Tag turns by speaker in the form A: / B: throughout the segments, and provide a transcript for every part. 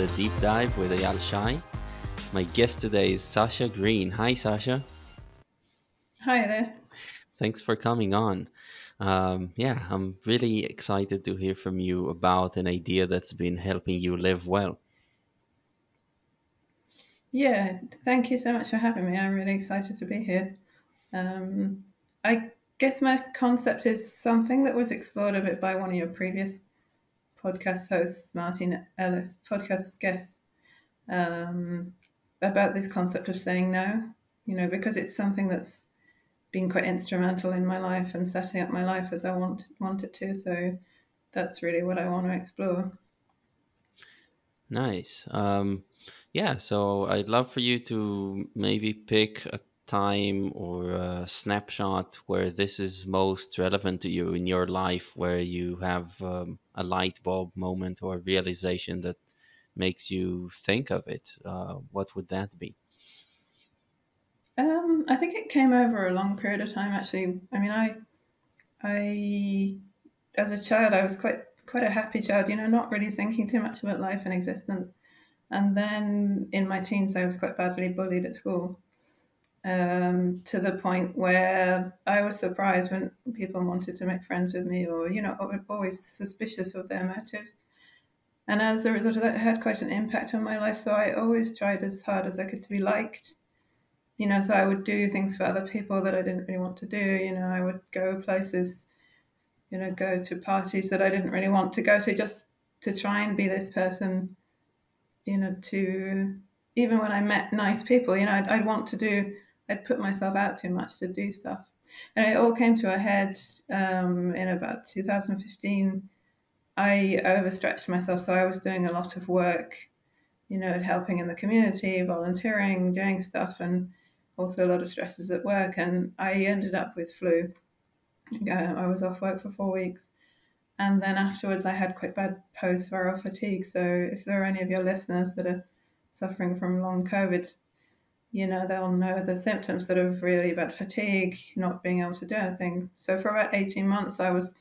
A: the Deep Dive with Eyal Shay. My guest today is Sasha Greene. Hi, Sasha.
B: Hi there.
A: Thanks for coming on. Um, yeah, I'm really excited to hear from you about an idea that's been helping you live well.
B: Yeah, thank you so much for having me. I'm really excited to be here. Um, I guess my concept is something that was explored a bit by one of your previous podcast hosts, Martin Ellis, podcast guest, um, about this concept of saying no, you know, because it's something that's been quite instrumental in my life and setting up my life as I want, want it to. So that's really what I want to explore.
A: Nice. Um, yeah, so I'd love for you to maybe pick a time or a snapshot where this is most relevant to you in your life, where you have um, a light bulb moment or realization that makes you think of it. Uh, what would that be?
B: Um, I think it came over a long period of time. Actually, I mean, I, I, as a child, I was quite quite a happy child. You know, not really thinking too much about life and existence. And then in my teens, I was quite badly bullied at school um, to the point where I was surprised when people wanted to make friends with me or, you know, always suspicious of their motives. And as a result of that, it had quite an impact on my life. So I always tried as hard as I could to be liked. You know, so I would do things for other people that I didn't really want to do. You know, I would go places, you know, go to parties that I didn't really want to go to just to try and be this person you know, to even when I met nice people, you know, I'd, I'd, want to do, I'd put myself out too much to do stuff. And it all came to a head um, in about 2015. I overstretched myself, so I was doing a lot of work, you know, helping in the community, volunteering, doing stuff, and also a lot of stresses at work. And I ended up with flu. Uh, I was off work for four weeks and then afterwards, I had quite bad post viral fatigue. So, if there are any of your listeners that are suffering from long COVID, you know, they'll know the symptoms that of really bad fatigue, not being able to do anything. So, for about 18 months, I was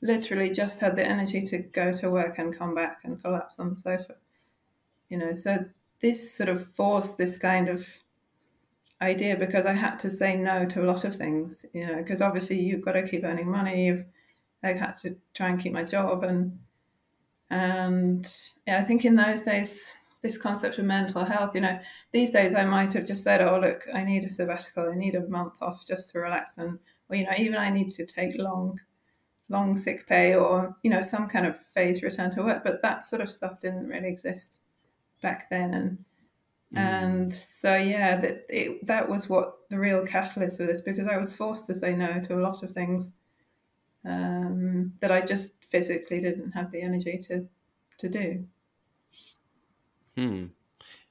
B: literally just had the energy to go to work and come back and collapse on the sofa. You know, so this sort of forced this kind of idea because I had to say no to a lot of things, you know, because obviously you've got to keep earning money, you've I had to try and keep my job and and yeah, I think in those days this concept of mental health, you know, these days I might have just said, oh look, I need a sabbatical, I need a month off just to relax and or you know, even I need to take long long sick pay or, you know, some kind of phase return to work. But that sort of stuff didn't really exist back then and mm. and so yeah, that it, that was what the real catalyst of this because I was forced to say no to a lot of things um, that I just physically didn't have the energy to to do.
A: Hmm.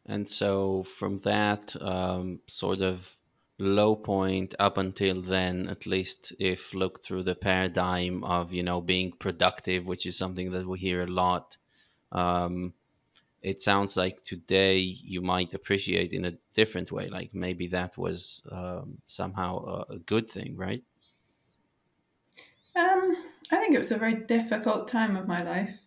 A: And so from that um, sort of low point up until then, at least if look through the paradigm of you know being productive, which is something that we hear a lot. Um, it sounds like today you might appreciate in a different way. Like maybe that was um, somehow a, a good thing, right?
B: Um, I think it was a very difficult time of my life.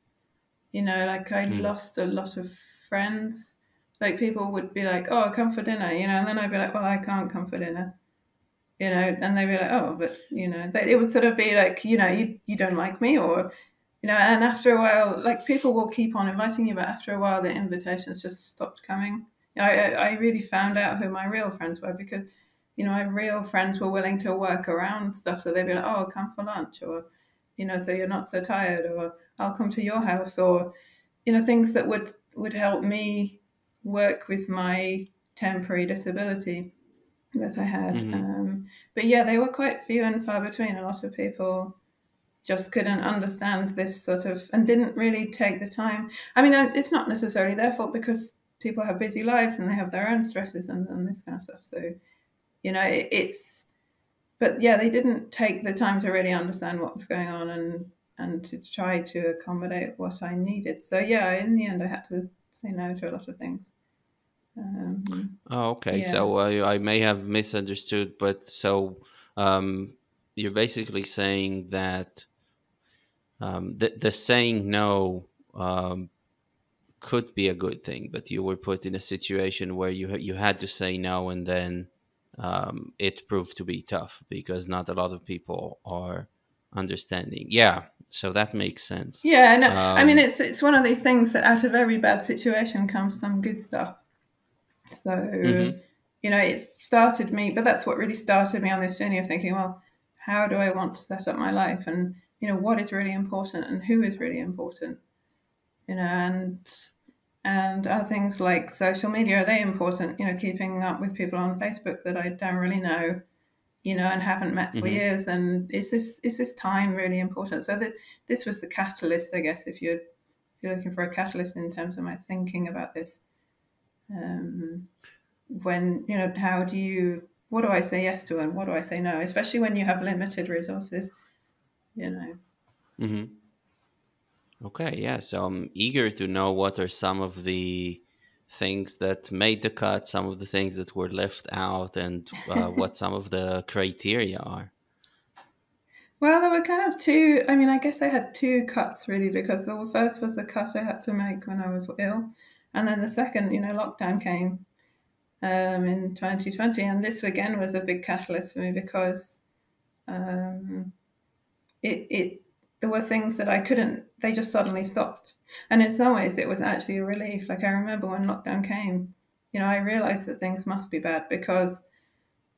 B: You know, like I mm. lost a lot of friends. Like people would be like, "Oh, come for dinner," you know, and then I'd be like, "Well, I can't come for dinner," you know, and they'd be like, "Oh, but you know," they, it would sort of be like, you know, you you don't like me, or you know, and after a while, like people will keep on inviting you, but after a while, the invitations just stopped coming. I I really found out who my real friends were because you know, my real friends were willing to work around stuff. So they'd be like, oh, come for lunch, or, you know, so you're not so tired, or I'll come to your house, or, you know, things that would, would help me work with my temporary disability that I had. Mm-hmm. Um, but yeah, they were quite few and far between. A lot of people just couldn't understand this sort of and didn't really take the time. I mean, it's not necessarily their fault because people have busy lives and they have their own stresses and, and this kind of stuff. So you know, it, it's, but yeah, they didn't take the time to really understand what was going on and and to try to accommodate what I needed. So yeah, in the end, I had to say no to a lot of things.
A: Um, oh, okay. Yeah. So uh, I may have misunderstood, but so um, you're basically saying that um, the, the saying no um, could be a good thing, but you were put in a situation where you you had to say no, and then um, it proved to be tough because not a lot of people are understanding. Yeah, so that makes sense.
B: Yeah, no, um, I mean it's it's one of these things that out of every bad situation comes some good stuff. So mm-hmm. you know, it started me, but that's what really started me on this journey of thinking, well, how do I want to set up my life, and you know, what is really important, and who is really important, you know, and and are things like social media are they important? You know, keeping up with people on Facebook that I don't really know you know, and haven't met for mm-hmm. years. And is this is this time really important? So that this was the catalyst, I guess, if you're if you're looking for a catalyst in terms of my thinking about this. Um, when you know, how do you? What do I say yes to, and what do I say no? Especially when you have limited resources, you know.
A: Mm-hmm. Okay, yeah. So I'm eager to know what are some of the things that made the cut, some of the things that were left out, and uh, what some of the criteria are?
B: Well, there were kind of two. I mean, I guess I had two cuts really because the first was the cut I had to make when I was ill, and then the second, you know, lockdown came um, in 2020, and this again was a big catalyst for me because um, it it there were things that I couldn't, they just suddenly stopped. And in some ways, it was actually a relief. Like I remember when lockdown came, you know, I realized that things must be bad because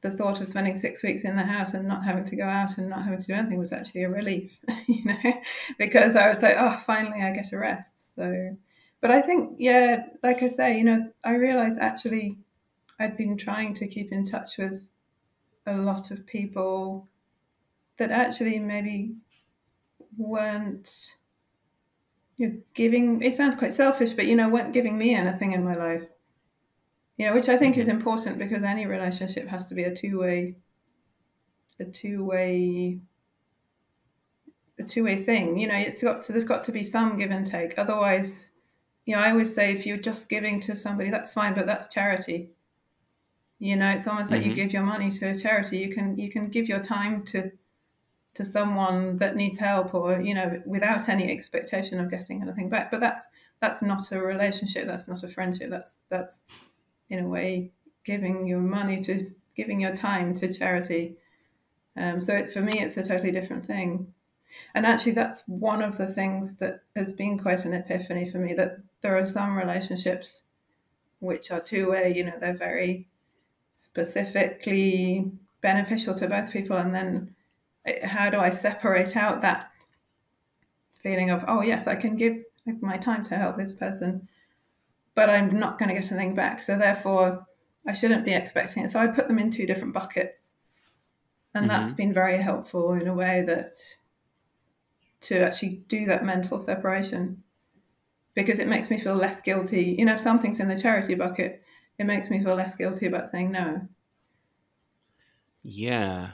B: the thought of spending six weeks in the house and not having to go out and not having to do anything was actually a relief, you know, because I was like, oh, finally I get a rest. So, but I think, yeah, like I say, you know, I realized actually I'd been trying to keep in touch with a lot of people that actually maybe weren't you know, giving it sounds quite selfish but you know weren't giving me anything in my life you know which i think is mm-hmm. important because any relationship has to be a two-way a two-way a two-way thing you know it's got to there's got to be some give and take otherwise you know i always say if you're just giving to somebody that's fine but that's charity you know it's almost mm-hmm. like you mm-hmm. give your money to a charity you can you can give your time to to someone that needs help or you know without any expectation of getting anything back. But that's that's not a relationship that's not a friendship. That's that's in a way giving your money to giving your time to charity. Um, so it, for me it's a totally different thing. And actually that's one of the things that has been quite an epiphany for me that there are some relationships which are two-way you know they're very specifically beneficial to both people and then how do I separate out that feeling of, oh, yes, I can give my time to help this person, but I'm not going to get anything back. So therefore, I shouldn't be expecting it. So I put them in two different buckets. And mm-hmm. that's been very helpful in a way that to actually do that mental separation because it makes me feel less guilty. You know, if something's in the charity bucket, it makes me feel less guilty about saying no.
A: Yeah,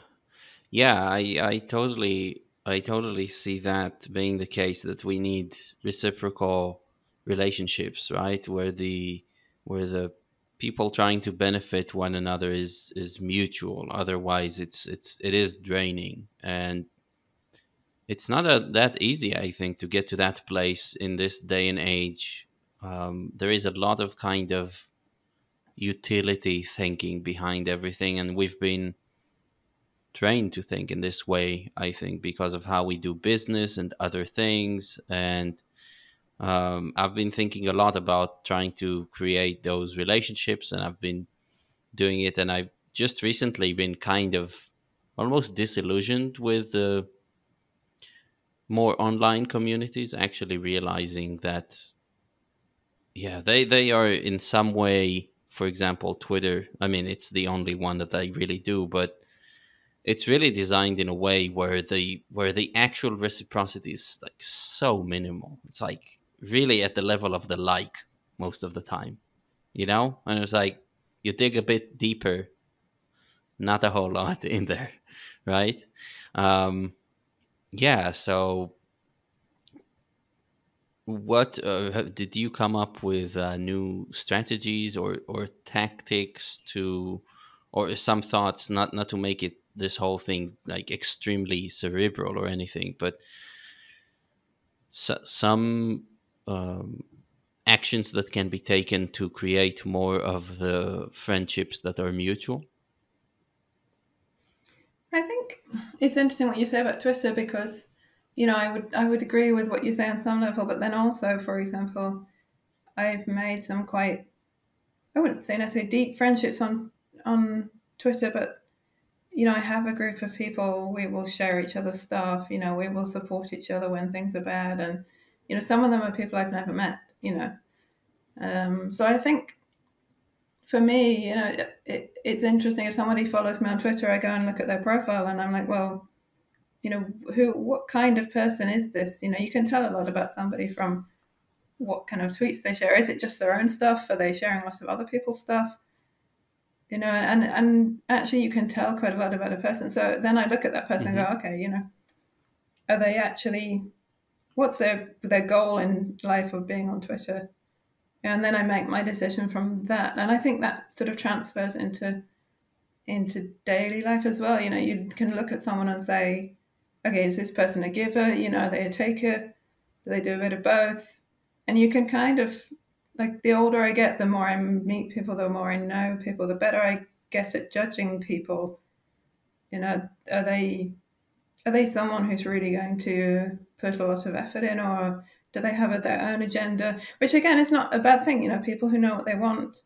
A: yeah, I I totally I totally see that being the case that we need reciprocal relationships, right? Where the where the people trying to benefit one another is is mutual. Otherwise, it's it's it is draining, and it's not a, that easy. I think to get to that place in this day and age. Um, there is a lot of kind of utility thinking behind everything, and we've been trained to think in this way i think because of how we do business and other things. And um, i've been thinking a lot about trying to create those relationships and i've been doing it. And i've just recently been kind of almost disillusioned with the more online communities actually realizing that yeah they they are in some way for example twitter. I mean it's the only one that i really do but it's really designed in a way where the where the actual reciprocity is like so minimal. It's like really at the level of the like most of the time, you know. And it's like you dig a bit deeper, not a whole lot in there, right? Um, yeah. So, what uh, did you come up with uh, new strategies or or tactics to, or some thoughts? Not not to make it this whole thing like extremely cerebral or anything, but so, some um, actions that can be taken to create more of the friendships that are mutual?
B: I think it's interesting what you say about Twitter because, you know, I would I would agree with what you say on some level, but then also, for example, I've made some quite I wouldn't say necessarily deep friendships on on Twitter, but you know, I have a group of people. We will share each other's stuff. You know, we will support each other when things are bad, and you know, some of them are people I've never met. You know, um, so I think for me, you know, it, it's interesting. If somebody follows me on Twitter, I go and look at their profile, and I'm like, well, you know, who, what kind of person is this? You know, you can tell a lot about somebody from what kind of tweets they share. Is it just their own stuff? Are they sharing a lot of other people's stuff? You know, and and actually, you can tell quite a lot about a person. So then I look at that person mm-hmm. and go, okay, you know, are they actually? What's their their goal in life of being on Twitter? and then I make my decision from that. And I think that sort of transfers into into daily life as well. You know, you can look at someone and say, okay, is this person a giver? You know, are they a taker? Do they do a bit of both? And you can kind of like the older I get, the more I meet people, the more I know people, the better I get at judging people. You know, are they are they someone who's really going to put a lot of effort in, or do they have their own agenda? Which again is not a bad thing. You know, people who know what they want.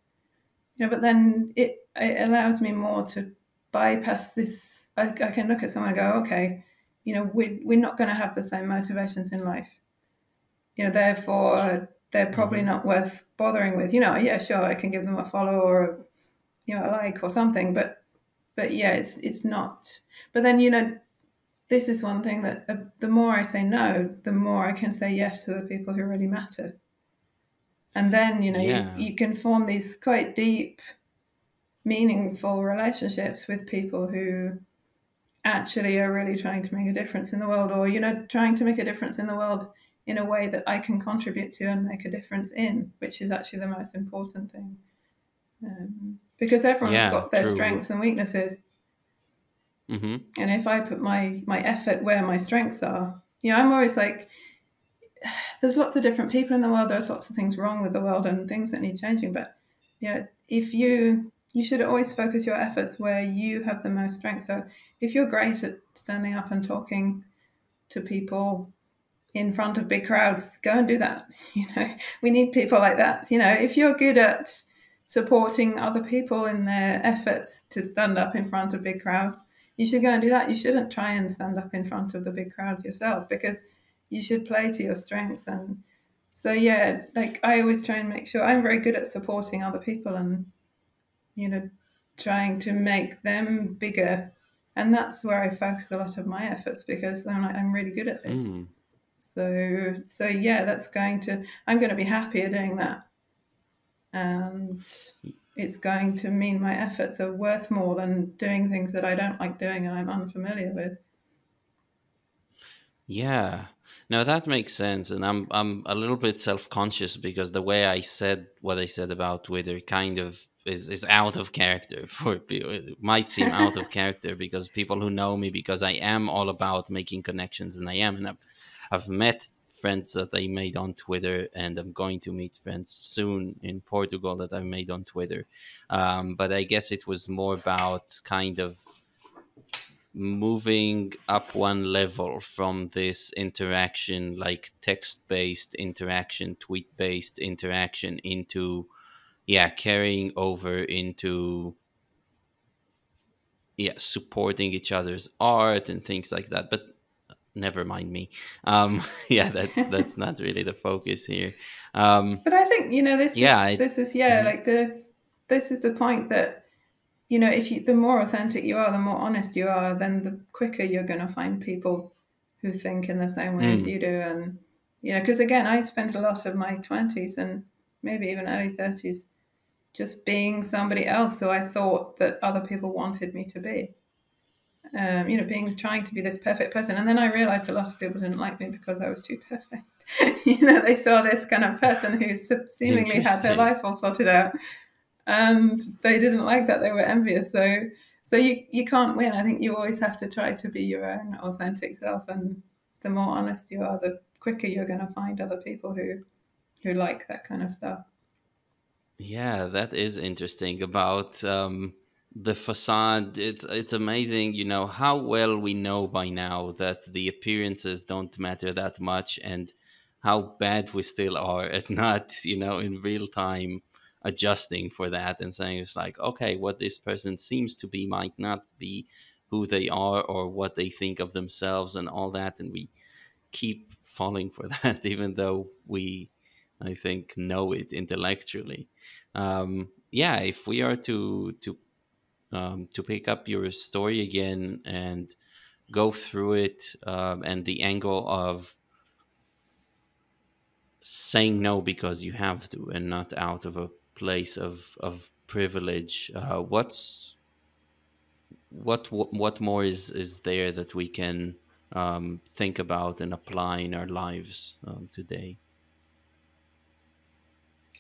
B: You know, but then it, it allows me more to bypass this. I, I can look at someone and go, okay, you know, we, we're not going to have the same motivations in life. You know, therefore they're probably mm-hmm. not worth bothering with. You know, yeah, sure, I can give them a follow or you know a like or something, but but yeah, it's it's not. But then you know, this is one thing that uh, the more I say no, the more I can say yes to the people who really matter. And then, you know, yeah. you, you can form these quite deep, meaningful relationships with people who actually are really trying to make a difference in the world or, you know, trying to make a difference in the world in a way that I can contribute to and make a difference in, which is actually the most important thing. Um, because everyone's yeah, got their true. strengths and weaknesses. Mm-hmm. And if I put my my effort where my strengths are, you know, I'm always like, there's lots of different people in the world. There's lots of things wrong with the world and things that need changing. But you know, if you you should always focus your efforts where you have the most strength. So if you're great at standing up and talking to people in front of big crowds, go and do that. You know, we need people like that. You know, if you're good at supporting other people in their efforts to stand up in front of big crowds, you should go and do that. You shouldn't try and stand up in front of the big crowds yourself because you should play to your strengths. And so, yeah, like I always try and make sure I'm very good at supporting other people and, you know, trying to make them bigger. And that's where I focus a lot of my efforts because I'm, like, I'm really good at this. Mm. So, so yeah, that's going to, I'm going to be happier doing that. And it's going to mean my efforts are worth more than doing things that I don't like doing and I'm unfamiliar with.
A: Yeah. No, that makes sense, and I'm I'm a little bit self conscious because the way I said what I said about Twitter kind of is is out of character for people. It might seem out of character because people who know me because I am all about making connections, and I am, and I've, met friends that I made on Twitter, and I'm going to meet friends soon in Portugal that I made on Twitter. Um, but I guess it was more about kind of moving up one level from this interaction, like text based interaction, tweet based interaction, into, yeah, carrying over into yeah supporting each other's art and things like that but never mind me. Um, yeah, that's that's not really the focus here. Um,
B: but I think you know this. Yeah, is, this is yeah, mm-hmm. like the this is the point that you know if you the more authentic you are, the more honest you are, then the quicker you're going to find people who think in the same way mm. as you do, and you know because again, I spent a lot of my twenties and maybe even early thirties just being somebody else who I thought that other people wanted me to be um, you know, being trying to be this perfect person. And then I realized a lot of people didn't like me because I was too perfect. you know, they saw this kind of person who seemingly had their life all sorted out, and they didn't like that. They were envious. So, so you you can't win. I think you always have to try to be your own authentic self and the more honest you are, the quicker you're going to find other people who who like that kind of stuff.
A: Yeah, that is interesting about um, the facade. It's it's amazing, you know, how well we know by now that the appearances don't matter that much, and how bad we still are at not, you know, in real time adjusting for that and saying it's like, okay, what this person seems to be might not be who they are or what they think of themselves and all that, and we keep falling for that, even though we, I think, know it intellectually. Um, yeah, if we are to to um, to pick up your story again and go through it um, and the angle of saying no because you have to and not out of a place of of privilege. Uh, what's what, what what more is is there that we can um, think about and apply in our lives um, today?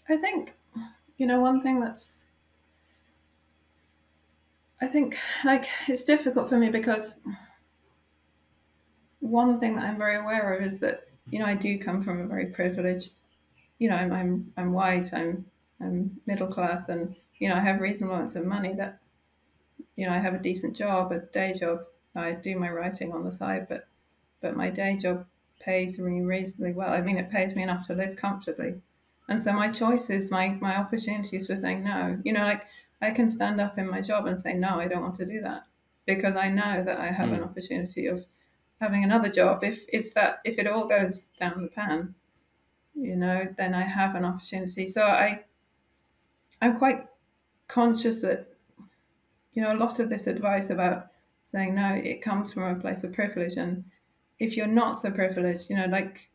B: I think you know one thing that's I think like it's difficult for me because one thing that I'm very aware of is that you know I do come from a very privileged you know I'm I'm, I'm white I'm I'm middle class and you know I have reasonable amounts of money that you know I have a decent job a day job I do my writing on the side but but my day job pays me reasonably well. I mean it pays me enough to live comfortably. And so my choices my my opportunities for saying no you know like I can stand up in my job and say no I don't want to do that because I know that I have mm. an opportunity of having another job if if that if it all goes down the pan you know then I have an opportunity so I I'm quite conscious that, you know, a lot of this advice about saying no, it comes from a place of privilege. And if you're not so privileged, you know, like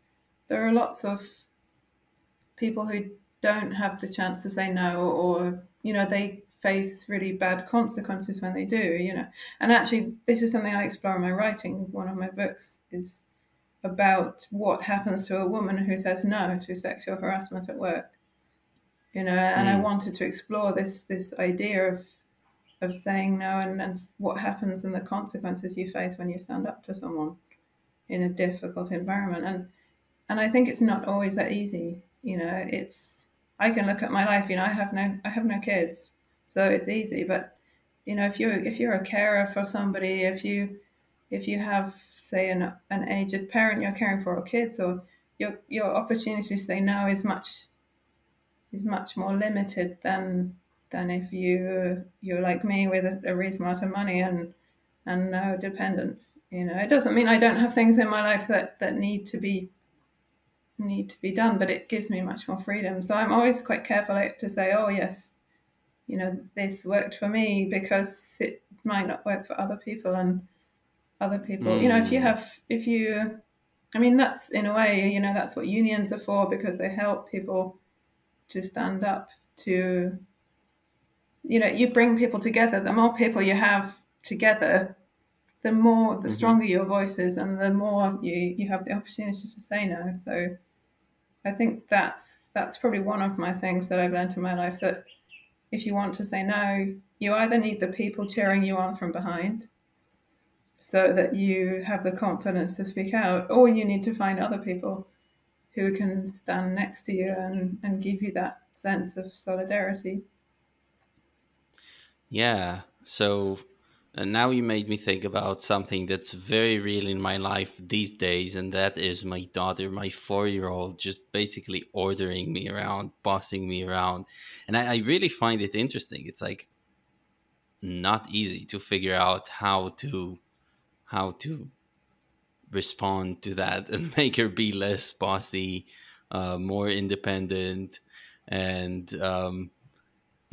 B: there are lots of people who don't have the chance to say no, or, or you know, they face really bad consequences when they do, you know. And actually, this is something I explore in my writing. One of my books is about what happens to a woman who says no to sexual harassment at work you know and mm. i wanted to explore this this idea of of saying no and, and what happens and the consequences you face when you stand up to someone in a difficult environment and and i think it's not always that easy you know it's i can look at my life you know i have no i have no kids so it's easy but you know if you're if you're a carer for somebody if you if you have say an, an aged parent you're caring for or kids or your your opportunity to say no is much is much more limited than than if you you're like me with a, a reasonable amount of money and and no dependence. You know, it doesn't mean I don't have things in my life that that need to be need to be done, but it gives me much more freedom. So I'm always quite careful to say, oh yes, you know, this worked for me because it might not work for other people and other people. Mm. You know, if you hmm. have if you I mean that's in a way, you know, that's what unions are for because they help people to stand up to you know you bring people together the more people you have together the more the mm-hmm. stronger your voice is and the more you you have the opportunity to say no so i think that's that's probably one of my things that i've learned in my life that if you want to say no you either need the people cheering you on from behind so that you have the confidence to speak out or you need to find other people who can stand next to you and, and give you that sense of solidarity.
A: Yeah. So and now you made me think about something that's very real in my life these days, and that is my daughter, my four year old, just basically ordering me around, bossing me around. And I, I, really find it interesting. It's like not easy to figure out how to how to respond to that and make her be less bossy, uh, more independent, and um,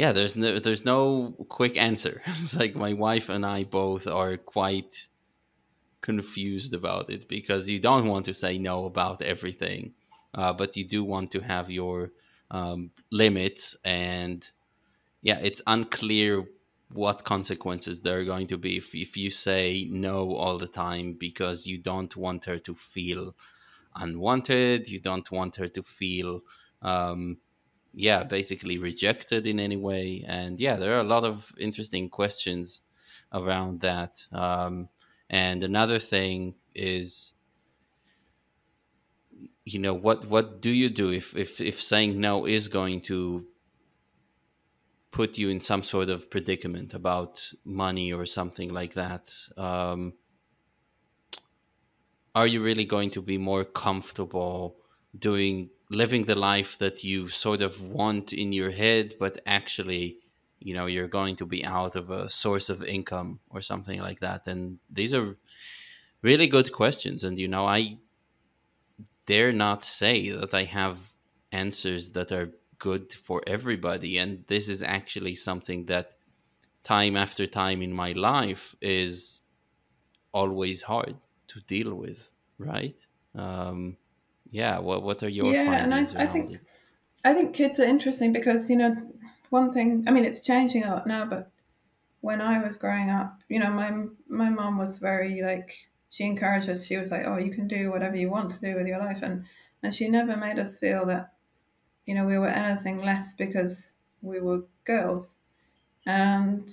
A: yeah, there's no there's no quick answer. It's like my wife and I both are quite confused about it because you don't want to say no about everything, uh, but you do want to have your um, limits and yeah, it's unclear what consequences there are going to be if, if you say no all the time because you don't want her to feel unwanted you don't want her to feel um, yeah basically rejected in any way. And yeah there are a lot of interesting questions around that. Um, and another thing is you know what what do you do if if if saying no is going to put you in some sort of predicament about money or something like that? Um, are you really going to be more comfortable doing living the life that you sort of want in your head but actually you know you're going to be out of a source of income or something like that and these are really good questions. And you know i dare not say that i have answers that are good for everybody. And this is actually something that time after time in my life is always hard to deal with right? Um yeah what what are your
B: Yeah, and I, I think
A: it
B: I think kids are interesting because you know one thing. I mean, it's changing a lot now, but when I was growing up, you know, my my mom was very like she encouraged us. She was like, "Oh, you can do whatever you want to do with your life," and and she never made us feel that you know we were anything less because we were girls. And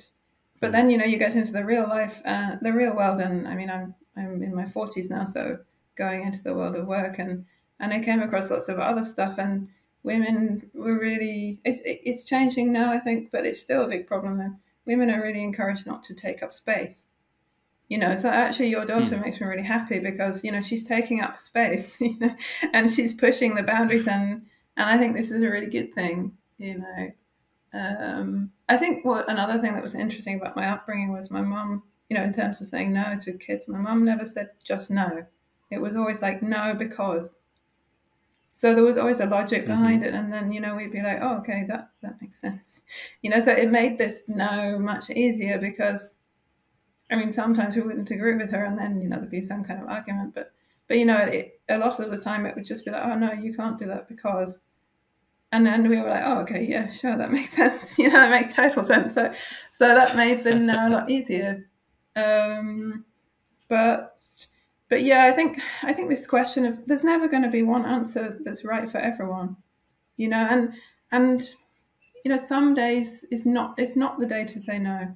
B: but then you know you get into the real life, uh, the real world, and I mean I'm I'm in my forties now, so going into the world of work, and and I came across lots of other stuff, and women were really it's it's changing now I think, but it's still a big problem. And women are really encouraged not to take up space. You know, so actually your daughter
A: mm,
B: makes me really happy because you know she's taking up space, you know, and she's pushing the boundaries, and and I think this is a really good thing. You know, um, I think what another thing that was interesting about my upbringing was my mum, you know, in terms of saying no to kids, my mum never said just no. It was always like no because. So there was always a logic
A: mm-hmm,
B: behind it, and then you know we'd be like, oh, okay, that that makes sense, you know. So it made this no much easier because I mean sometimes we wouldn't agree with her, and then you know there'd be some kind of argument, but but you know it, a lot of the time it would just be like, oh no, you can't do that because and then we were like, oh, okay, yeah, sure, that makes sense. You know, that makes total sense. So, so that made the no a lot easier. Um, but, but yeah, I think I think this question of there's never going to be one answer that's right for everyone. You know, and and you know, some days is not it's not the day to say no.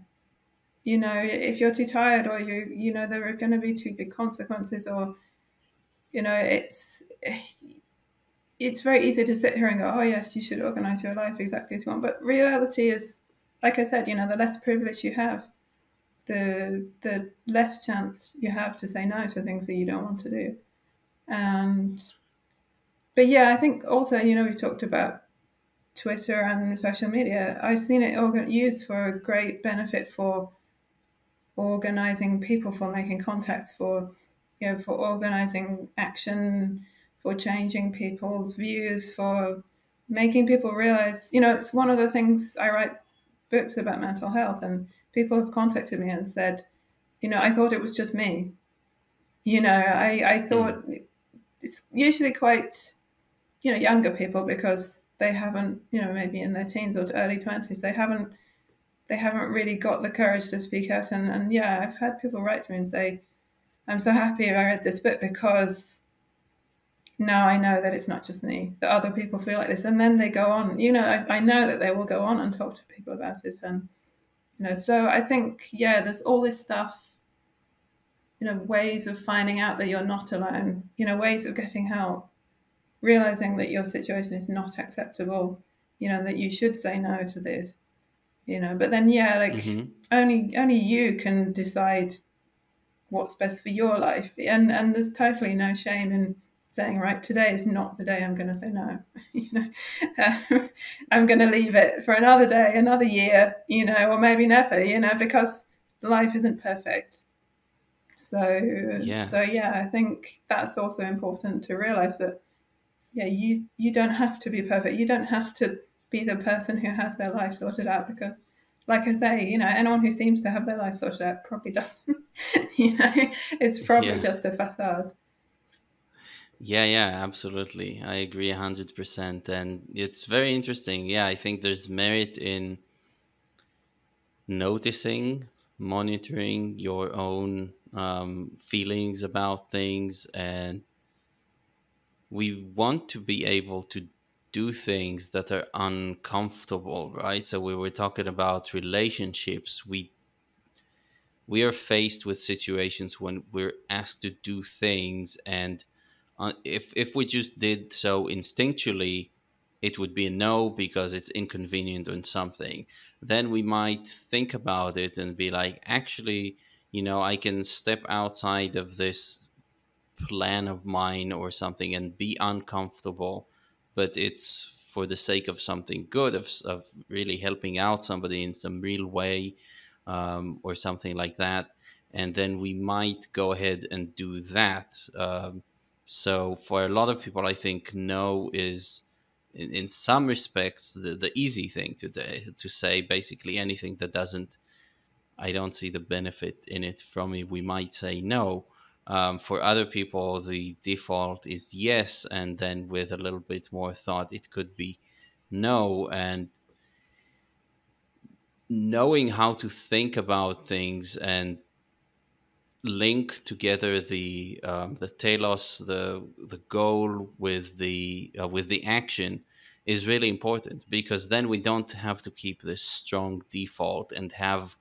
B: You know, if you're too tired or you you know there are going to be too big consequences or you know it's it's very easy to sit here and go, oh, yes, you should organize your life exactly as you want. But reality is, like I said, you know, the less privilege you have, the the less chance you have to say no to things that you don't want to do. And but yeah, I think also, you know, we've talked about Twitter and social media. I've seen it all used for a great benefit for organizing people, for making contacts, for you know, for organizing action, for changing people's views, for making people realize, you know, it's one of the things I write books about mental health, and people have contacted me and said, you know, I thought it was just me. You know, I, I
A: mm,
B: thought it's usually quite, you know, younger people because they haven't, you know, maybe in their teens or early 20s, they haven't they haven't really got the courage to speak out. And, and yeah, I've had people write to me and say, I'm so happy I read this book because now I know that it's not just me, that other people feel like this. And then they go on, you know, I, I know that they will go on and talk to people about it. And, you know, so I think, yeah, there's all this stuff, you know, ways of finding out that you're not alone, you know, ways of getting help, realizing that your situation is not acceptable, you know, that you should say no to this, you know, but then, yeah, like
A: mm-hmm.
B: only, only you can decide what's best for your life. And, and there's totally no shame in, saying, right, today is not the day I'm going to say no. you know, um, I'm going to leave it for another day, another year, you know, or maybe never, you know, because life isn't perfect. So,
A: yeah
B: so yeah, I think that's also important to realize that, yeah, you you don't have to be perfect. You don't have to be the person who has their life sorted out because like I say, you know, anyone who seems to have their life sorted out probably doesn't. you know, it's probably
A: yeah
B: just a facade.
A: Yeah, yeah, absolutely. I agree 100%. And it's very interesting. Yeah, I think there's merit in noticing, monitoring your own um, feelings about things. And we want to be able to do things that are uncomfortable, right? So we were talking about relationships. We we are faced with situations when we're asked to do things and uh, if if we just did so instinctually it would be a no because it's inconvenient on something. Then we might think about it and be like actually you know i can step outside of this plan of mine or something and be uncomfortable but it's for the sake of something good of, of really helping out somebody in some real way um, or something like that. And then we might go ahead and do that um, so for a lot of people i think no is in, in some respects the, the easy thing to, to say basically anything that doesn't i don't see the benefit in it from me we might say no. Um, for other people the default is yes and then with a little bit more thought it could be no. And knowing how to think about things and link together the um, the telos, the the goal with the uh, with the action is really important because then we don't have to keep this strong default and have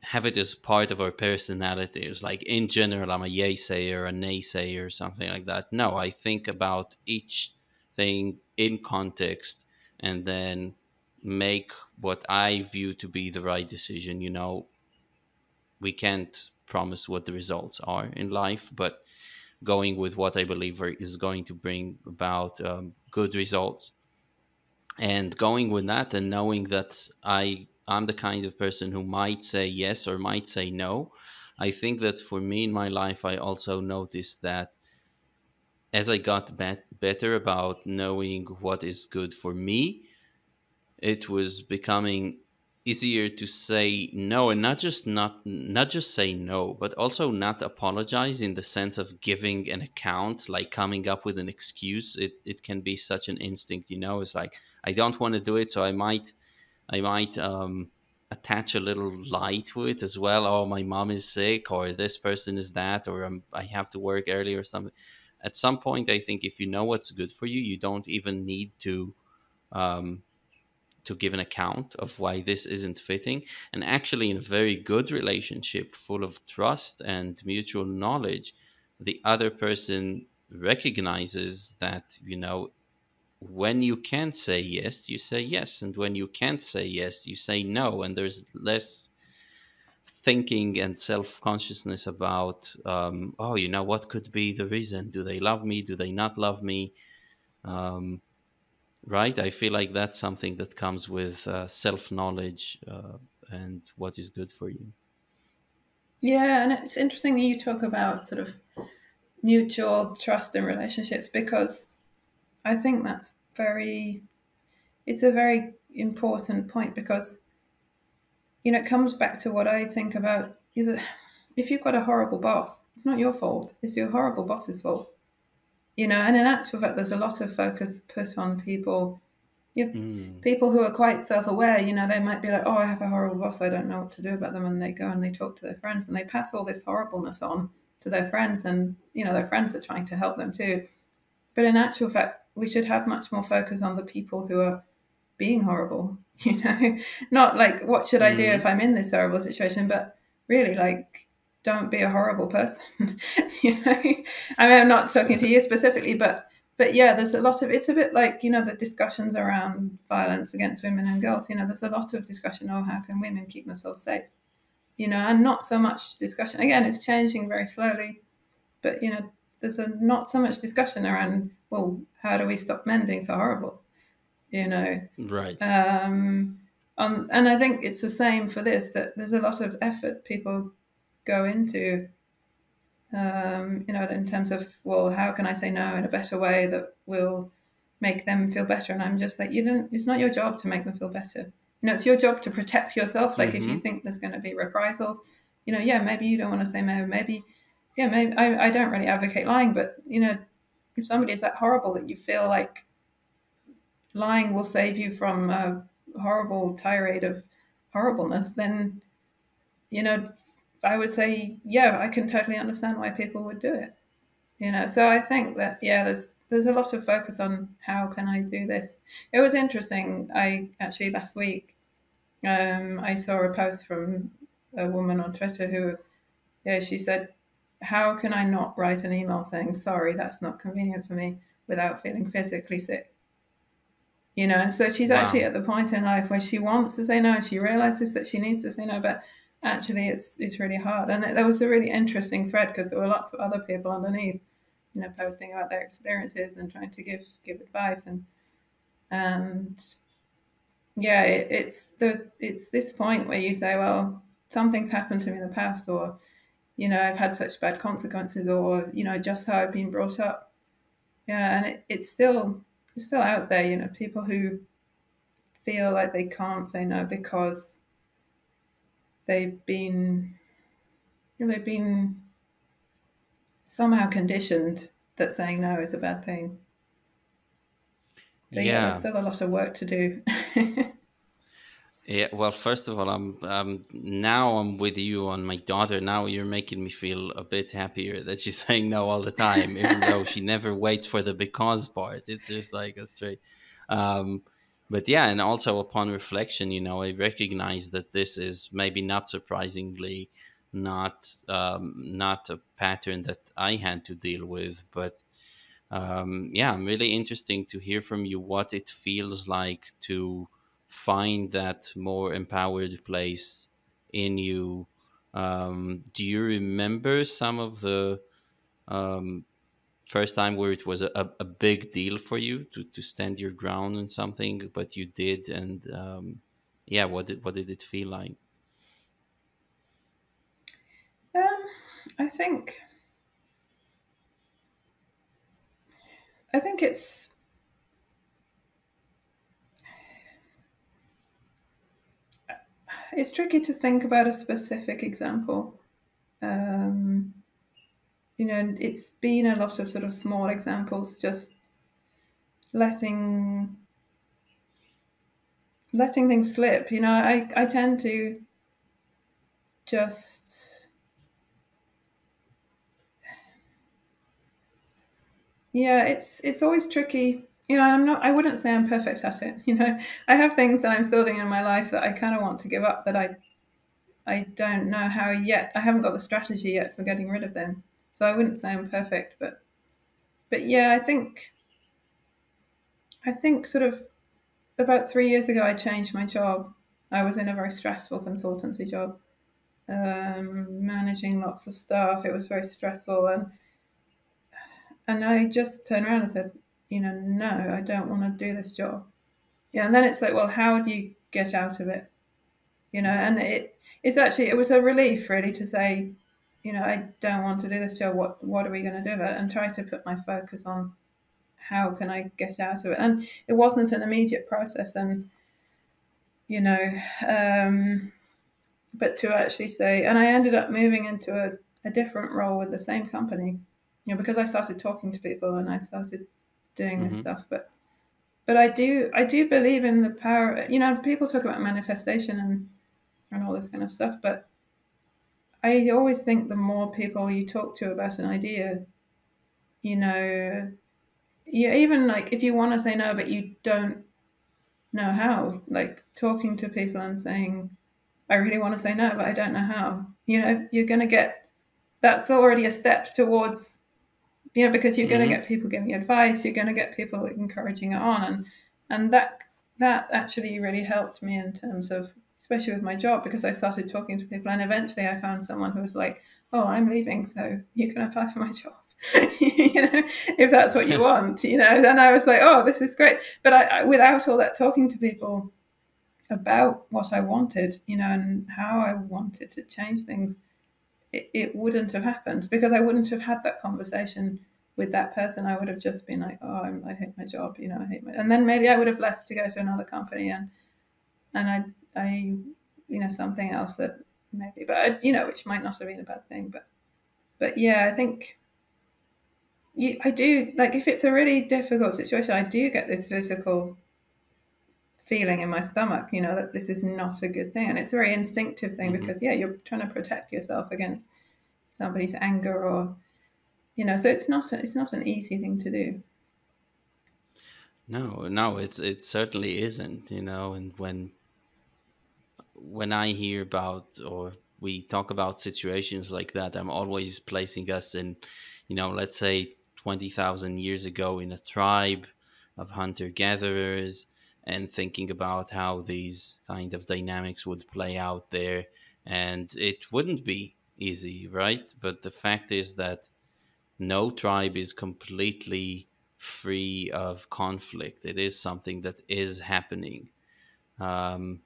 A: have it as part of our personality. It's like in general, I'm a yay sayer, a naysayer, something like that. No, I think about each thing in context and then make what I view to be the right decision. You know, we can't promise what the results are in life, but going with what I believe is going to bring about um, good results. And going with that and knowing that I I'm the kind of person who might say yes or might say no. I think that for me in my life, I also noticed that as I got bet- better about knowing what is good for me, it was becoming easier to say no and not just not not just say no but also not apologize in the sense of giving an account like coming up with an excuse. It it can be such an instinct you know? It's like i don't want to do it so i might i might um attach a little lie to it as well. Oh my mom is sick or this person is that or um, i have to work early or something. At some point i think if you know what's good for you you don't even need to um to give an account of why this isn't fitting. And actually, in a very good relationship full of trust and mutual knowledge, the other person recognizes that, you know, when you can say yes, you say yes. And when you can't say yes, you say no. And there's less thinking and self consciousness about, um, oh, you know, what could be the reason? Do they love me? Do they not love me? Um, right? I feel like that's something that comes with uh, self knowledge uh, and what is good for you.
B: Yeah, and it's interesting that you talk about sort of mutual trust in relationships because I think that's very, it's a very important point because, you know, it comes back to what I think about is that if you've got a horrible boss, it's not your fault, it's your horrible boss's fault you know and in actual fact there's a lot of focus put on people you mm. people who are quite self-aware you know they might be like oh i have a horrible boss i don't know what to do about them and they go and they talk to their friends and they pass all this horribleness on to their friends and you know their friends are trying to help them too but in actual fact we should have much more focus on the people who are being horrible you know not like what should i do mm. if i'm in this horrible situation but really like don't be a horrible person. you know, I mean, I'm not talking to you specifically, but but yeah, there's a lot of it's a bit like you know the discussions around violence against women and girls. You know, there's a lot of discussion. Oh, how can women keep themselves safe? You know, and not so much discussion. Again, it's changing very slowly, but you know, there's a not so much discussion around. Well, how do we stop men being so horrible? You know,
A: right?
B: Um, on, and I think it's the same for this. That there's a lot of effort people go into um, you know in terms of well how can i say no in a better way that will make them feel better and i'm just like you don't it's not your job to make them feel better you know it's your job to protect yourself like mm-hmm. if you mm-hmm. think there's going to be reprisals you know yeah maybe you don't want to say no maybe yeah maybe I, I don't really advocate lying but you know if somebody is that horrible that you feel like lying will save you from a horrible tirade of horribleness then you know I would say, yeah, I can totally understand why people would do it. You know, so I think that yeah, there's there's a lot of focus on how can I do this. It was interesting. I actually last week, um, I saw a post from a woman on Twitter who, yeah, she said, how can I not write an email saying, sorry, that's not convenient for me without feeling physically sick? You know, and so she's wow. actually at the point in life where she wants to say no, and she realizes that she needs to say no, but actually it's it's really hard. And there was a really interesting thread because there were lots of other people underneath, you know, posting about their experiences and trying to give give advice and and yeah, it, it's the it's this point where you say, well, something's happened to me in the past, or you know, I've had such bad consequences, or you know, just how I've been brought up. Yeah, and it, it's still it's still out there. You know, people who feel like they can't say no because they've been you know, they've been somehow conditioned that saying no is a bad thing. So yeah, yeah there's still a lot of work to do.
A: Yeah, well, first of all, I'm um, now I'm with you on my daughter. Now you're making me feel a bit happier that she's saying no all the time, even though she never waits for the because part. It's just like a straight. Um, but yeah, and also upon reflection, you know, I recognize that this is maybe not surprisingly not um, not a pattern that I had to deal with, but um, yeah, I'm really interesting to hear from you what it feels like to find that more empowered place in you. Um, do you remember some of the um, first time where it was a, a big deal for you to, to stand your ground on something, but you did, and um, yeah, what did what did it feel like?
B: Um, I think I think it's it's tricky to think about a specific example. Um, you know, it's been a lot of sort of small examples, just letting letting things slip. You know, I, I tend to just yeah, it's it's always tricky you know, I'm not, I wouldn't say I'm perfect at it. You know, I have things that I'm still doing in my life that I kind of want to give up that I, I don't know how yet. I haven't got the strategy yet for getting rid of them. So I wouldn't say I'm perfect, but, but yeah, I think, I think sort of about three years ago, I changed my job. I was in a very stressful consultancy job, um, managing lots of stuff. It was very stressful, and and I just turned around and said, you know, no, I don't want to do this job. Yeah, and then it's like, well, how do you get out of it? You know, and it it's actually it was a relief really to say, you know, I don't want to do this job. What what are we going to do about it? And try to put my focus on how can I get out of it. And it wasn't an immediate process, and you know, um, but to actually say, and I ended up moving into a, a different role with the same company, you know, because I started talking to people and I started doing mm-hmm. this stuff but but i do i do believe in the power you know people talk about manifestation and and all this kind of stuff but i always think the more people you talk to about an idea you know yeah even like if you want to say no but you don't know how like talking to people and saying i really want to say no but i don't know how you know you're going to get that's already a step towards you know, because you're mm-hmm. going to get people giving advice, you're going to get people encouraging it on, and and that that actually really helped me in terms of especially with my job because I started talking to people and eventually I found someone who was like, "Oh, I'm leaving, so you can apply for my job." you know, if that's what you want, you know. Then I was like, "Oh, this is great," but I, I, without all that talking to people about what I wanted, you know, and how I wanted to change things, it, it wouldn't have happened because I wouldn't have had that conversation with that person. I would have just been like, oh, I'm, i hate my job, you know, I hate my, and then maybe I would have left to go to another company and, and I, I, you know, something else that maybe, but I, you know, which might not have been a bad thing, but, but yeah, I think you, I do like if it's a really difficult situation, I do get this physical feeling in my stomach, you know, that this is not a good thing. And it's a very instinctive thing mm-hmm. because, yeah, you're trying to protect yourself against somebody's anger or, you know, so it's not, a, it's not an easy thing to do.
A: No, no, it's, it certainly isn't, you know, and when, when I hear about, or we talk about situations like that, I'm always placing us in, you know, let's say 20,000 years ago in a tribe of hunter gatherers and thinking about how these kind of dynamics would play out there. And it wouldn't be easy, right? But the fact is that no tribe is completely free of conflict. It is something that is happening. Um,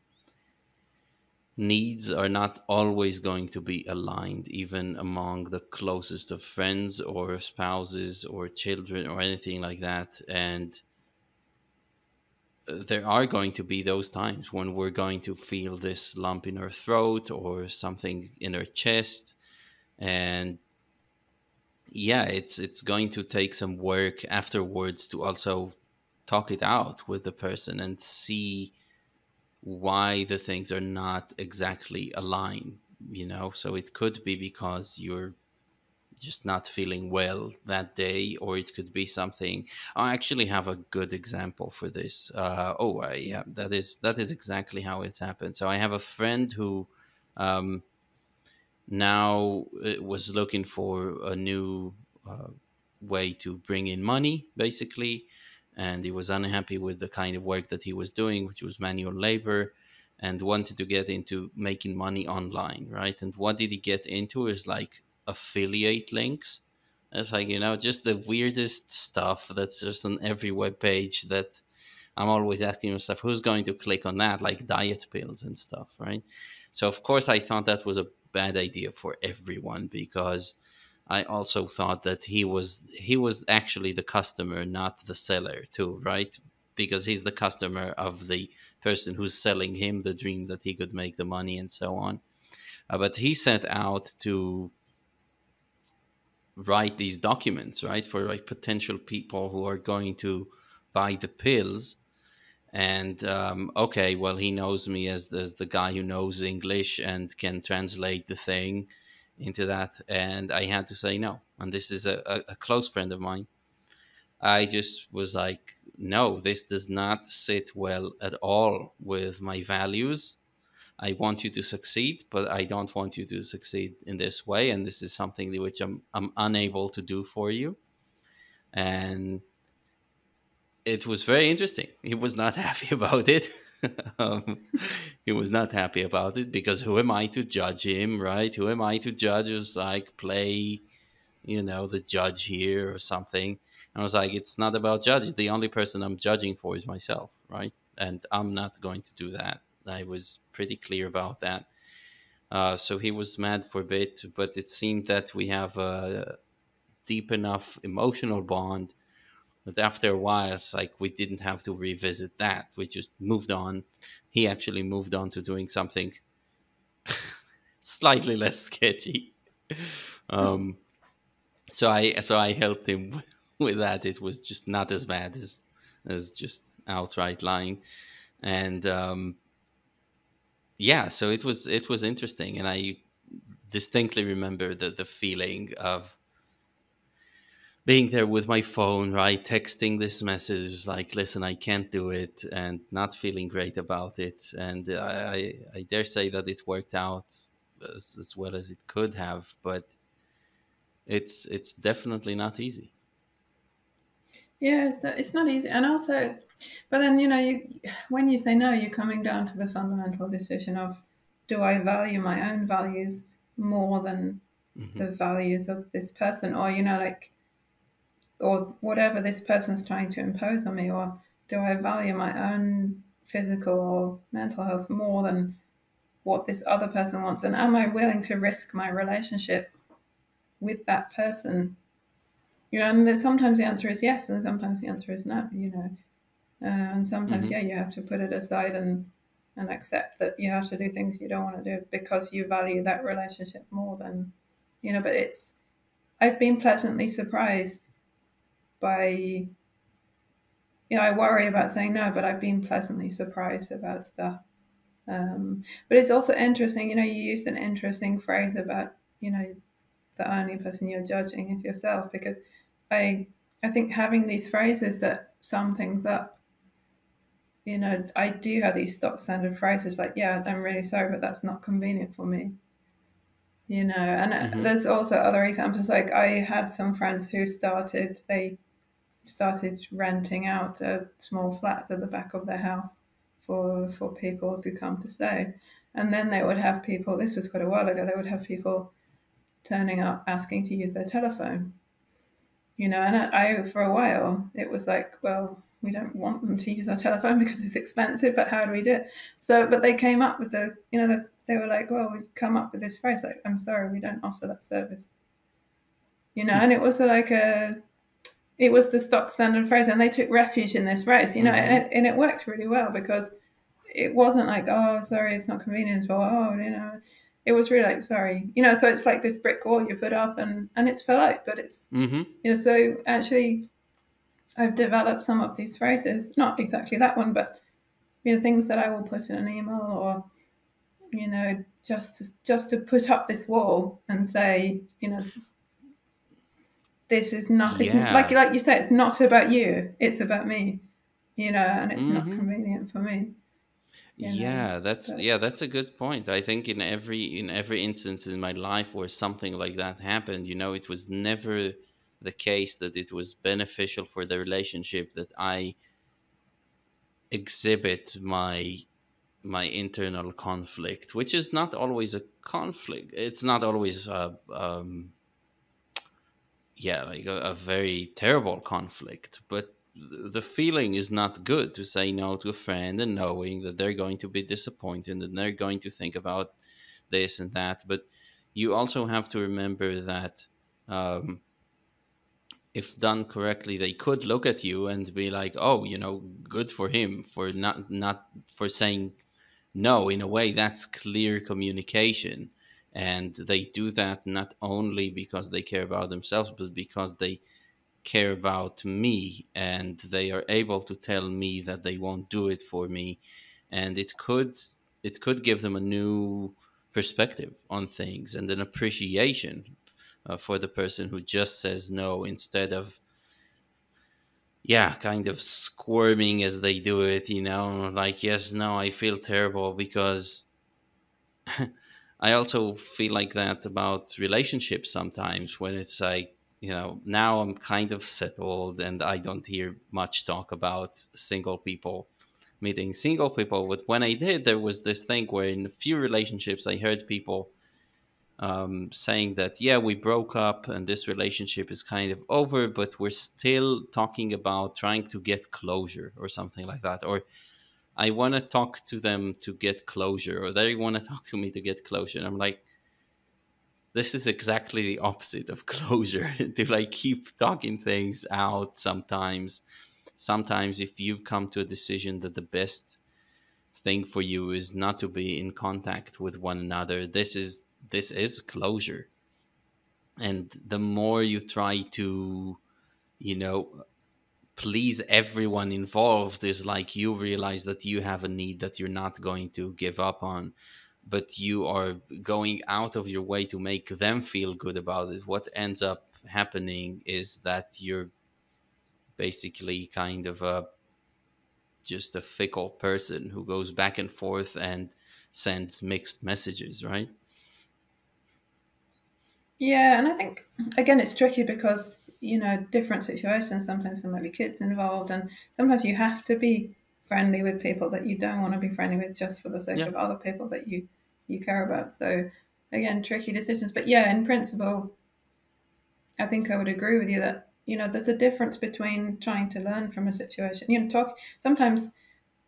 A: needs are not always going to be aligned, even among the closest of friends or spouses or children or anything like that. And uh, there are going to be those times when we're going to feel this lump in our throat or something in our chest and yeah it's it's going to take some work afterwards to also talk it out with the person and see why the things are not exactly aligned you know so it could be because you're just not feeling well that day, or it could be something. I actually have a good example for this. Uh, oh, uh, yeah, that is that is exactly how it's happened. So I have a friend who um, now uh, was looking for a new uh, way to bring in money, basically, and he was unhappy with the kind of work that he was doing, which was manual labor and wanted to get into making money online, right? And what did he get into is like affiliate links. It's like, you know, just the weirdest stuff that's just on every web page that I'm always asking myself, who's going to click on that? Like diet pills and stuff, right? So, of course, I thought that was a bad idea for everyone because I also thought that he was he was actually the customer, not the seller, too, right? Because he's the customer of the person who's selling him the dream that he could make the money and so on. Uh, but he set out to write these documents, right, for like potential people who are going to buy the pills. And um, okay, well, he knows me as, as the guy who knows English and can translate the thing into that. And I had to say no. And this is a, a, close friend of mine. I just was like, no, this does not sit well at all with my values I want you to succeed, but I don't want you to succeed in this way. And this is something which I'm, I'm unable to do for you. And it was very interesting. He was not happy about it. um, he was not happy about it because who am I to judge him, right? Who am I to judge? Is like play, you know, the judge here or something. And I was like, it's not about judge. The only person I'm judging for is myself, right? And I'm not going to do that. I was pretty clear about that. Uh, so he was mad for a bit, but it seemed that we have a deep enough emotional bond that after a while, it's like we didn't have to revisit that. We just moved on. He actually moved on to doing something slightly less sketchy. Um, so I so I helped him with that. It was just not as bad as as just outright lying, and um, yeah, so it was it was interesting, and I distinctly remember the the feeling of being there with my phone, right, texting this message like, "Listen, I can't do it," and not feeling great about it. And I, I dare say that it worked out as, as well as it could have, but it's it's definitely not easy.
B: Yeah, it's, it's not easy, and also but then, you know, you, when you say no, you're coming down to the fundamental decision of do I value my own values more than mm-hmm. the values of this person? Or, you know, like, or whatever this person's trying to impose on me? Or do I value my own physical or mental health more than what this other person wants? And am I willing to risk my relationship with that person? You know, and sometimes the answer is yes, and sometimes the answer is no, you know. Uh, and sometimes, mm-hmm. yeah, you have to put it aside and and accept that you have to do things you don't want to do because you value that relationship more than you know. But it's I've been pleasantly surprised by you know I worry about saying no, but I've been pleasantly surprised about stuff. Um, but it's also interesting, you know, you used an interesting phrase about you know the only person you're judging is yourself because I I think having these phrases that sum things up you know, I do have these stock standard phrases like, yeah, I'm really sorry, but that's not convenient for me. you know and mm-hmm. there's also other examples like i had some friends who started they started renting out a small flat at the back of their house for for people to come to stay. And then they would have people this was quite a while ago they would have people turning up asking to use their telephone. You know and I, I for a while it was like well we don't want them to use our telephone because it's expensive but how do we do it? So but they came up with the you know the, they were like well we come up with this phrase like i'm sorry we don't offer that service. You know hmm. and it was like a it was the stock standard phrase and they took refuge in this phrase you know mm-hmm. and, it, and it worked really well because it wasn't like oh sorry it's not convenient or oh you know it was really like sorry you know so it's like this brick wall you put up and and it's polite but it's mm-hmm. you know so actually i've developed some of these phrases not exactly that one but you know things that i will put in an email or you know just to, just to put up this wall and say you know this is not yeah. like like you say it's not about you it's about me you know and it's mm-hmm. not convenient for me
A: you know? yeah that's but, yeah that's a good point i think in every in every instance in my life where something like that happened you know it was never the case that it was beneficial for the relationship that i exhibit my my internal conflict which is not always a conflict it's not always a um, yeah like a, a very terrible conflict but the feeling is not good to say no to a friend and knowing that they're going to be disappointed and they're going to think about this and that. But you also have to remember that um, if done correctly, they could look at you and be like, "Oh, you know, good for him for not not for saying no." In a way, that's clear communication, and they do that not only because they care about themselves, but because they care about me. And they are able to tell me that they won't do it for me. And it could it could give them a new perspective on things and an appreciation uh, for the person who just says no instead of yeah kind of squirming as they do it you know like yes no i feel terrible because i also feel like that about relationships sometimes when it's like you know now i'm kind of settled and i don't hear much talk about single people meeting single people. But when i did there was this thing where in a few relationships i heard people um, saying that yeah we broke up and this relationship is kind of over but we're still talking about trying to get closure or something like that. Or i want to talk to them to get closure or they want to talk to me to get closure and i'm like this is exactly the opposite of closure to like keep talking things out sometimes. Sometimes if you've come to a decision that the best thing for you is not to be in contact with one another this is this is closure. And the more you try to you know please everyone involved is like you realize that you have a need that you're not going to give up on but you are going out of your way to make them feel good about it, what ends up happening is that you're basically kind of a just a fickle person who goes back and forth and sends mixed messages, right?
B: Yeah, and I think again it's tricky because you know different situations. Sometimes there might be kids involved, and sometimes you have to be friendly with people that you don't want to be friendly with just for the sake yeah. of other people that you you care about. So again, tricky decisions. But yeah, in principle, I think I would agree with you that you know there's a difference between trying to learn from a situation. You know, talk sometimes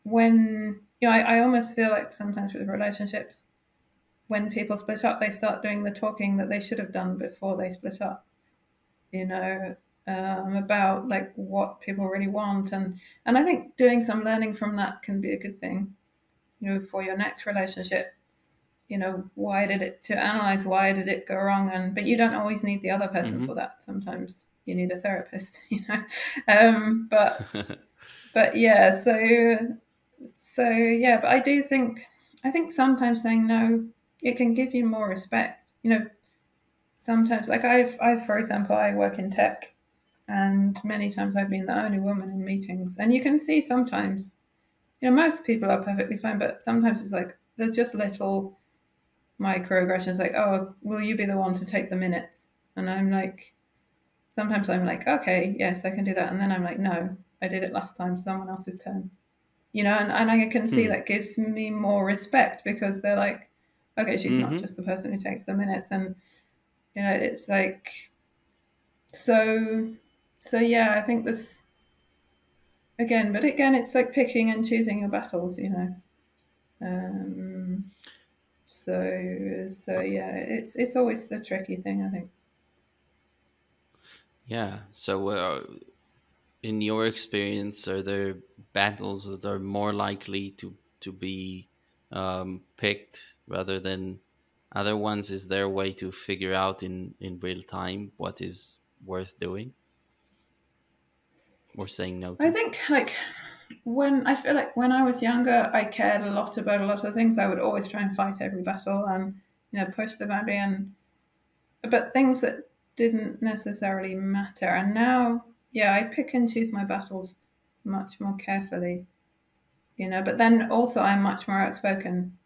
B: when you know I, I almost feel like sometimes with relationships when people split up, they start doing the talking that they should have done before they split up. You know, um, about like what people really want, and and I think doing some learning from that can be a good thing. You know, for your next relationship, you know why did it to analyze why did it go wrong? And but you don't always need the other person mm-hmm. for that. Sometimes you need a therapist you know. Um, but but yeah so so yeah but i do think i think sometimes saying no it can give you more respect. You know sometimes like i've I've for example i work in tech and many times i've been the only woman in meetings and you can see sometimes you know most people are perfectly fine but sometimes it's like there's just little microaggressions like, oh, will you be the one to take the minutes? And I'm like, sometimes I'm like, okay, yes, I can do that. And then I'm like, no, I did it last time, someone else's turn. You know, and, and I can see
A: Hmm.
B: that gives me more respect because they're like, okay, she's not
A: Mm-hmm.
B: just the person who takes the minutes. And, you know, it's like, so, so yeah, I think this, again, but again, it's like picking and choosing your battles, you know. Um, so, so yeah, it's, it's always a tricky thing, I think.
A: Yeah. So, uh, in your experience, are there battles that are more likely to to be um, picked rather than other ones? Is there a way to figure out in in real time what is worth doing or saying no
B: I think like when I feel like when I was younger, I cared a lot about a lot of things. I would always try and fight every battle and you know push the boundary and but things that didn't necessarily matter. And now, yeah, I pick and choose my battles much more carefully, you know. But then also, I'm much more outspoken.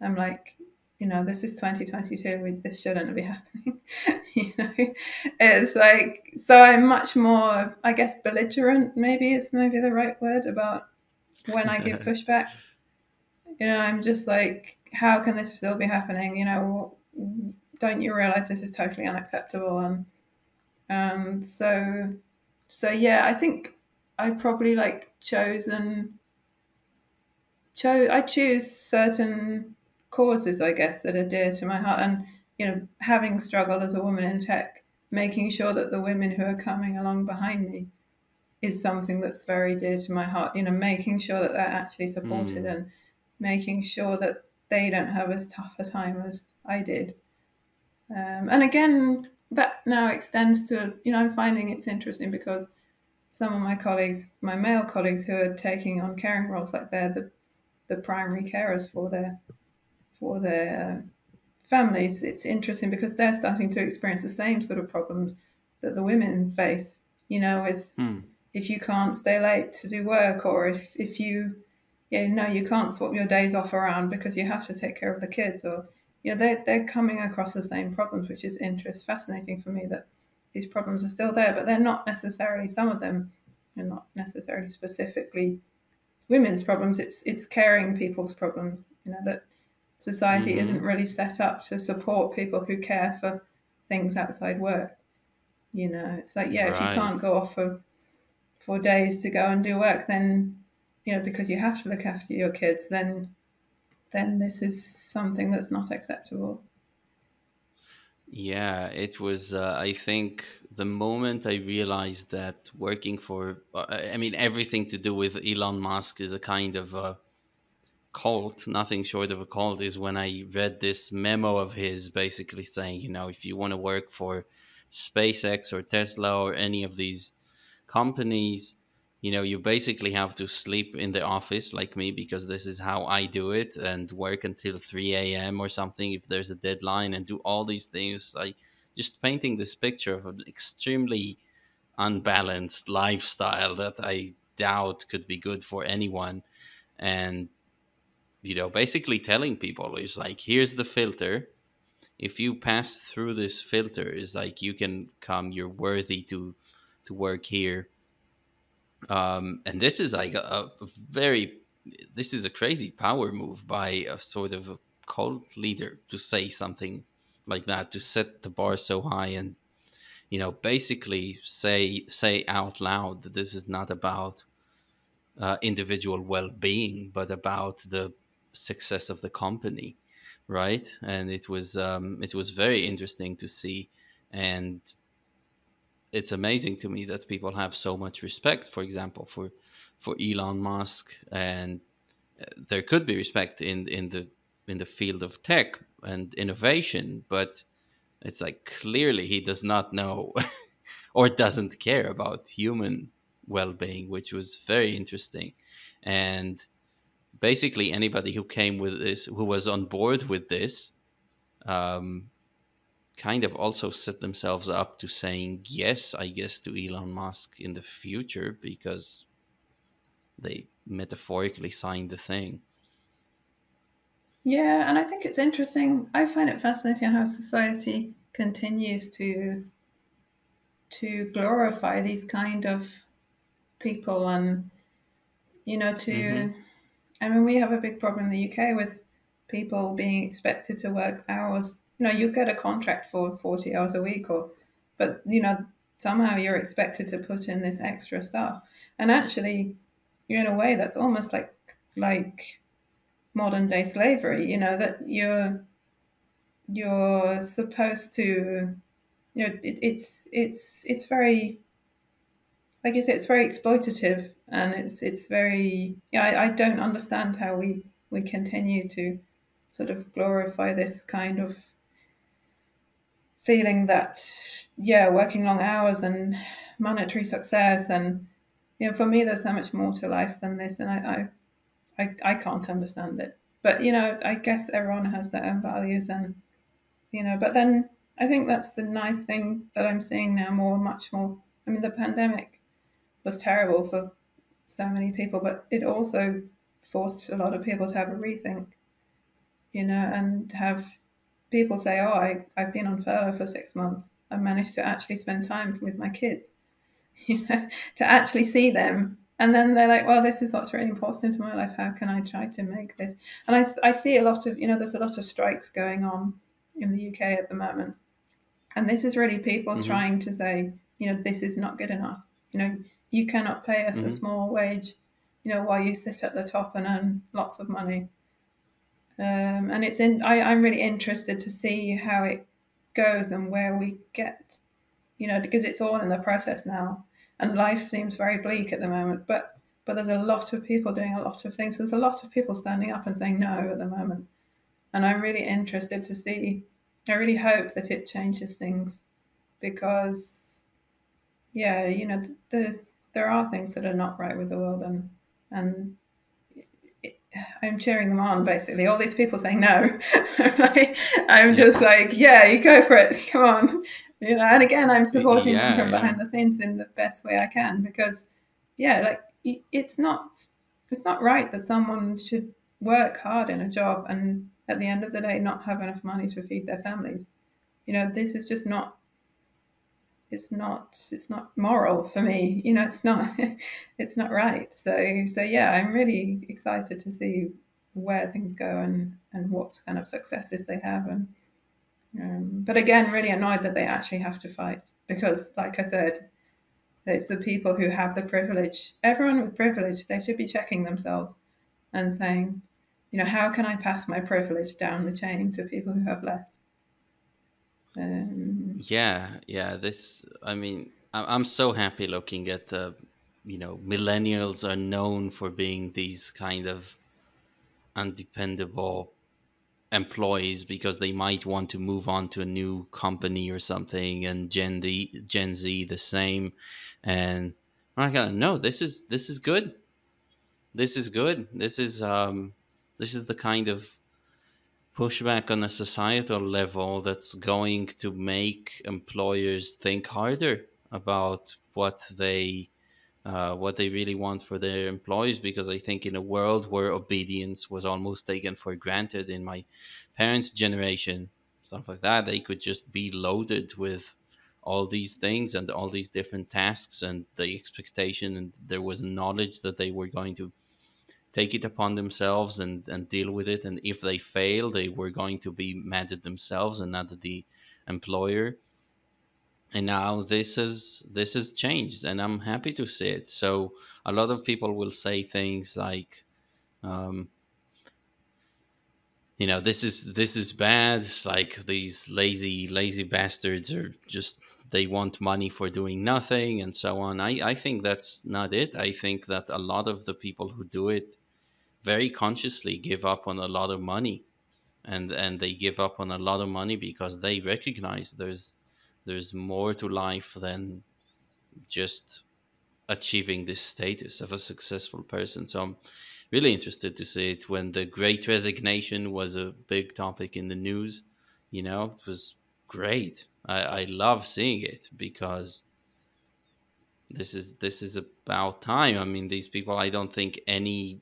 B: I'm like, you know, this is 2022. This shouldn't be happening. you know, it's like so. I'm much more, I guess, belligerent. Maybe is maybe the right word about when I give pushback. You know, I'm just like, how can this still be happening? You know, don't you realize this is totally unacceptable? And um, so, so yeah, I think I probably like chosen cho- I choose certain causes, I guess, that are dear to my heart. And, you know, having struggled as a woman in tech, making sure that the women who are coming along behind me is something that's very dear to my heart. You know, making sure that they're actually supported
A: Hmm.
B: and making sure that they don't have as tough a time as I did. Um, and again, that now extends to, you know, I'm finding it's interesting because some of my colleagues, my male colleagues who are taking on caring roles, like they're the, the primary carers for their for their families, it's interesting because they're starting to experience the same sort of problems that the women face. You know, with
A: Hmm.
B: if you can't stay late to do work, or if if you, yeah, no, you can't swap your days off around because you have to take care of the kids, or you know, they're they're coming across the same problems, which is interest fascinating for me that these problems are still there, but they're not necessarily some of them are not necessarily specifically women's problems. It's it's caring people's problems. You know that society isn't
A: Mm-hmm.
B: really set up to support people who care for things outside work. You know, it's like yeah, if you can't go off for for days to go and do work, then you know because you have to look after your kids, then then this is something that's not acceptable.
A: Yeah, it was. Uh, I think the moment I realized that working for, uh, I mean, everything to do with Elon Musk is a kind of a cult, nothing short of a cult, is when I read this memo of his basically saying, you know, if you want to work for SpaceX or Tesla or any of these companies, you know, you basically have to sleep in the office like me because this is how I do it and work until 3 a.m. or something if there's a deadline and do all these things. Like just painting this picture of an extremely unbalanced lifestyle that I doubt could be good for anyone. And, you know, basically telling people is like, here's the filter. If you pass through this filter, is like you can come, you're worthy to to work here um, and this is like a, a very this is a crazy power move by a sort of a cult leader to say something like that to set the bar so high and you know basically say say out loud that this is not about uh, individual well-being but about the success of the company right? And it was um, it was very interesting to see. And it's amazing to me that people have so much respect for example for for Elon Musk. And uh, there could be respect in in the in the field of tech and innovation but it's like clearly he does not know or doesn't care about human well-being which was very interesting. And basically anybody who came with this who was on board with this um, kind of also set themselves up to saying yes, I guess, to Elon Musk in the future because they metaphorically signed the thing.
B: Yeah, and I think it's interesting. I find it fascinating how society continues to to glorify these kind of people and you know
A: Mm-hmm.
B: I mean we have a big problem in the UK with people being expected to work hours. You know, you get a contract for 40 hours a week or but you know somehow you're expected to put in this extra stuff. And actually you're in a way that's almost like like modern day slavery, you know, that you're you're supposed to you know it, it's it's it's very like you say it's very exploitative and it's it's very yeah I, I don't understand how we we continue to sort of glorify this kind of feeling that yeah working long hours and monetary success and you know for me there's so much more to life than this and i i, I, I can't understand it. But you know i guess everyone has their own values and you know but then i think that's the nice thing that i'm seeing now more much more. I mean the pandemic was terrible for so many people but it also forced a lot of people to have a rethink you know and have people say oh I, i've been on furlough for six months. I managed to actually spend time with my kids you know to actually see them. And then they're like well this is what's really important in my life. How can i try to make this? And i, I see a lot of you know there's a lot of strikes going on in the uk at the moment. And this is really people
A: Mm-hmm.
B: trying to say, you know, this is not good enough. You know, you cannot pay us a
A: Mm-hmm.
B: small wage, you know, while you sit at the top and earn lots of money. Um, and it's in. I, I'm really interested to see how it goes and where we get, you know, because it's all in the process now, and life seems very bleak at the moment. But but there's a lot of people doing a lot of things. There's a lot of people standing up and saying no at the moment, and I'm really interested to see. I really hope that it changes things because yeah, you know, the, the there are things that are not right with the world, and and it, I'm cheering them on. Basically, all these people saying no, I'm, like, I'm
A: Yeah.
B: just like, yeah, you go for it, come on, you know. And again, I'm supporting them from
A: Yeah.
B: behind the scenes in the best way I can because, yeah, like it's not it's not right that someone should work hard in a job and at the end of the day not have enough money to feed their families. You know, this is just not it's not it's not moral for me you know it's not it's not right. So so yeah i'm really excited to see where things go and and what kind of successes they have. And um, but again really annoyed that they actually have to fight because like i said it's the people who have the privilege everyone with privilege they should be checking themselves and saying you know how can i pass my privilege down the chain to people who have less um,
A: Yeah, yeah. This, I mean, I'm so happy looking at the, you know, millennials are known for being these kind of undependable employees because they might want to move on to a new company or something, and Gen Z, Gen Z the same, and I gotta no, this is this is good. This is good. This is um, this is the kind of pushback on a societal level that's going to make employers think harder about what they uh, what they really want for their employees because I think in a world where obedience was almost taken for granted in my parents' generation, stuff like that, they could just be loaded with all these things and all these different tasks and the expectation and there was knowledge that they were going to take it upon themselves and, and deal with it. And if they fail, they were going to be mad at themselves and not at the employer. And now this is this has changed, and I'm happy to see it. So a lot of people will say things like, um, you know, this is this is bad. It's like these lazy lazy bastards are just they want money for doing nothing and so on. I, I think that's not it. I think that a lot of the people who do it very consciously give up on a lot of money. And and they give up on a lot of money because they recognize there's there's more to life than just achieving this status of a successful person. So i'm really interested to see it when the great resignation was a big topic in the news you know it was great. I, I love seeing it because this is this is about time. I mean these people i don't think any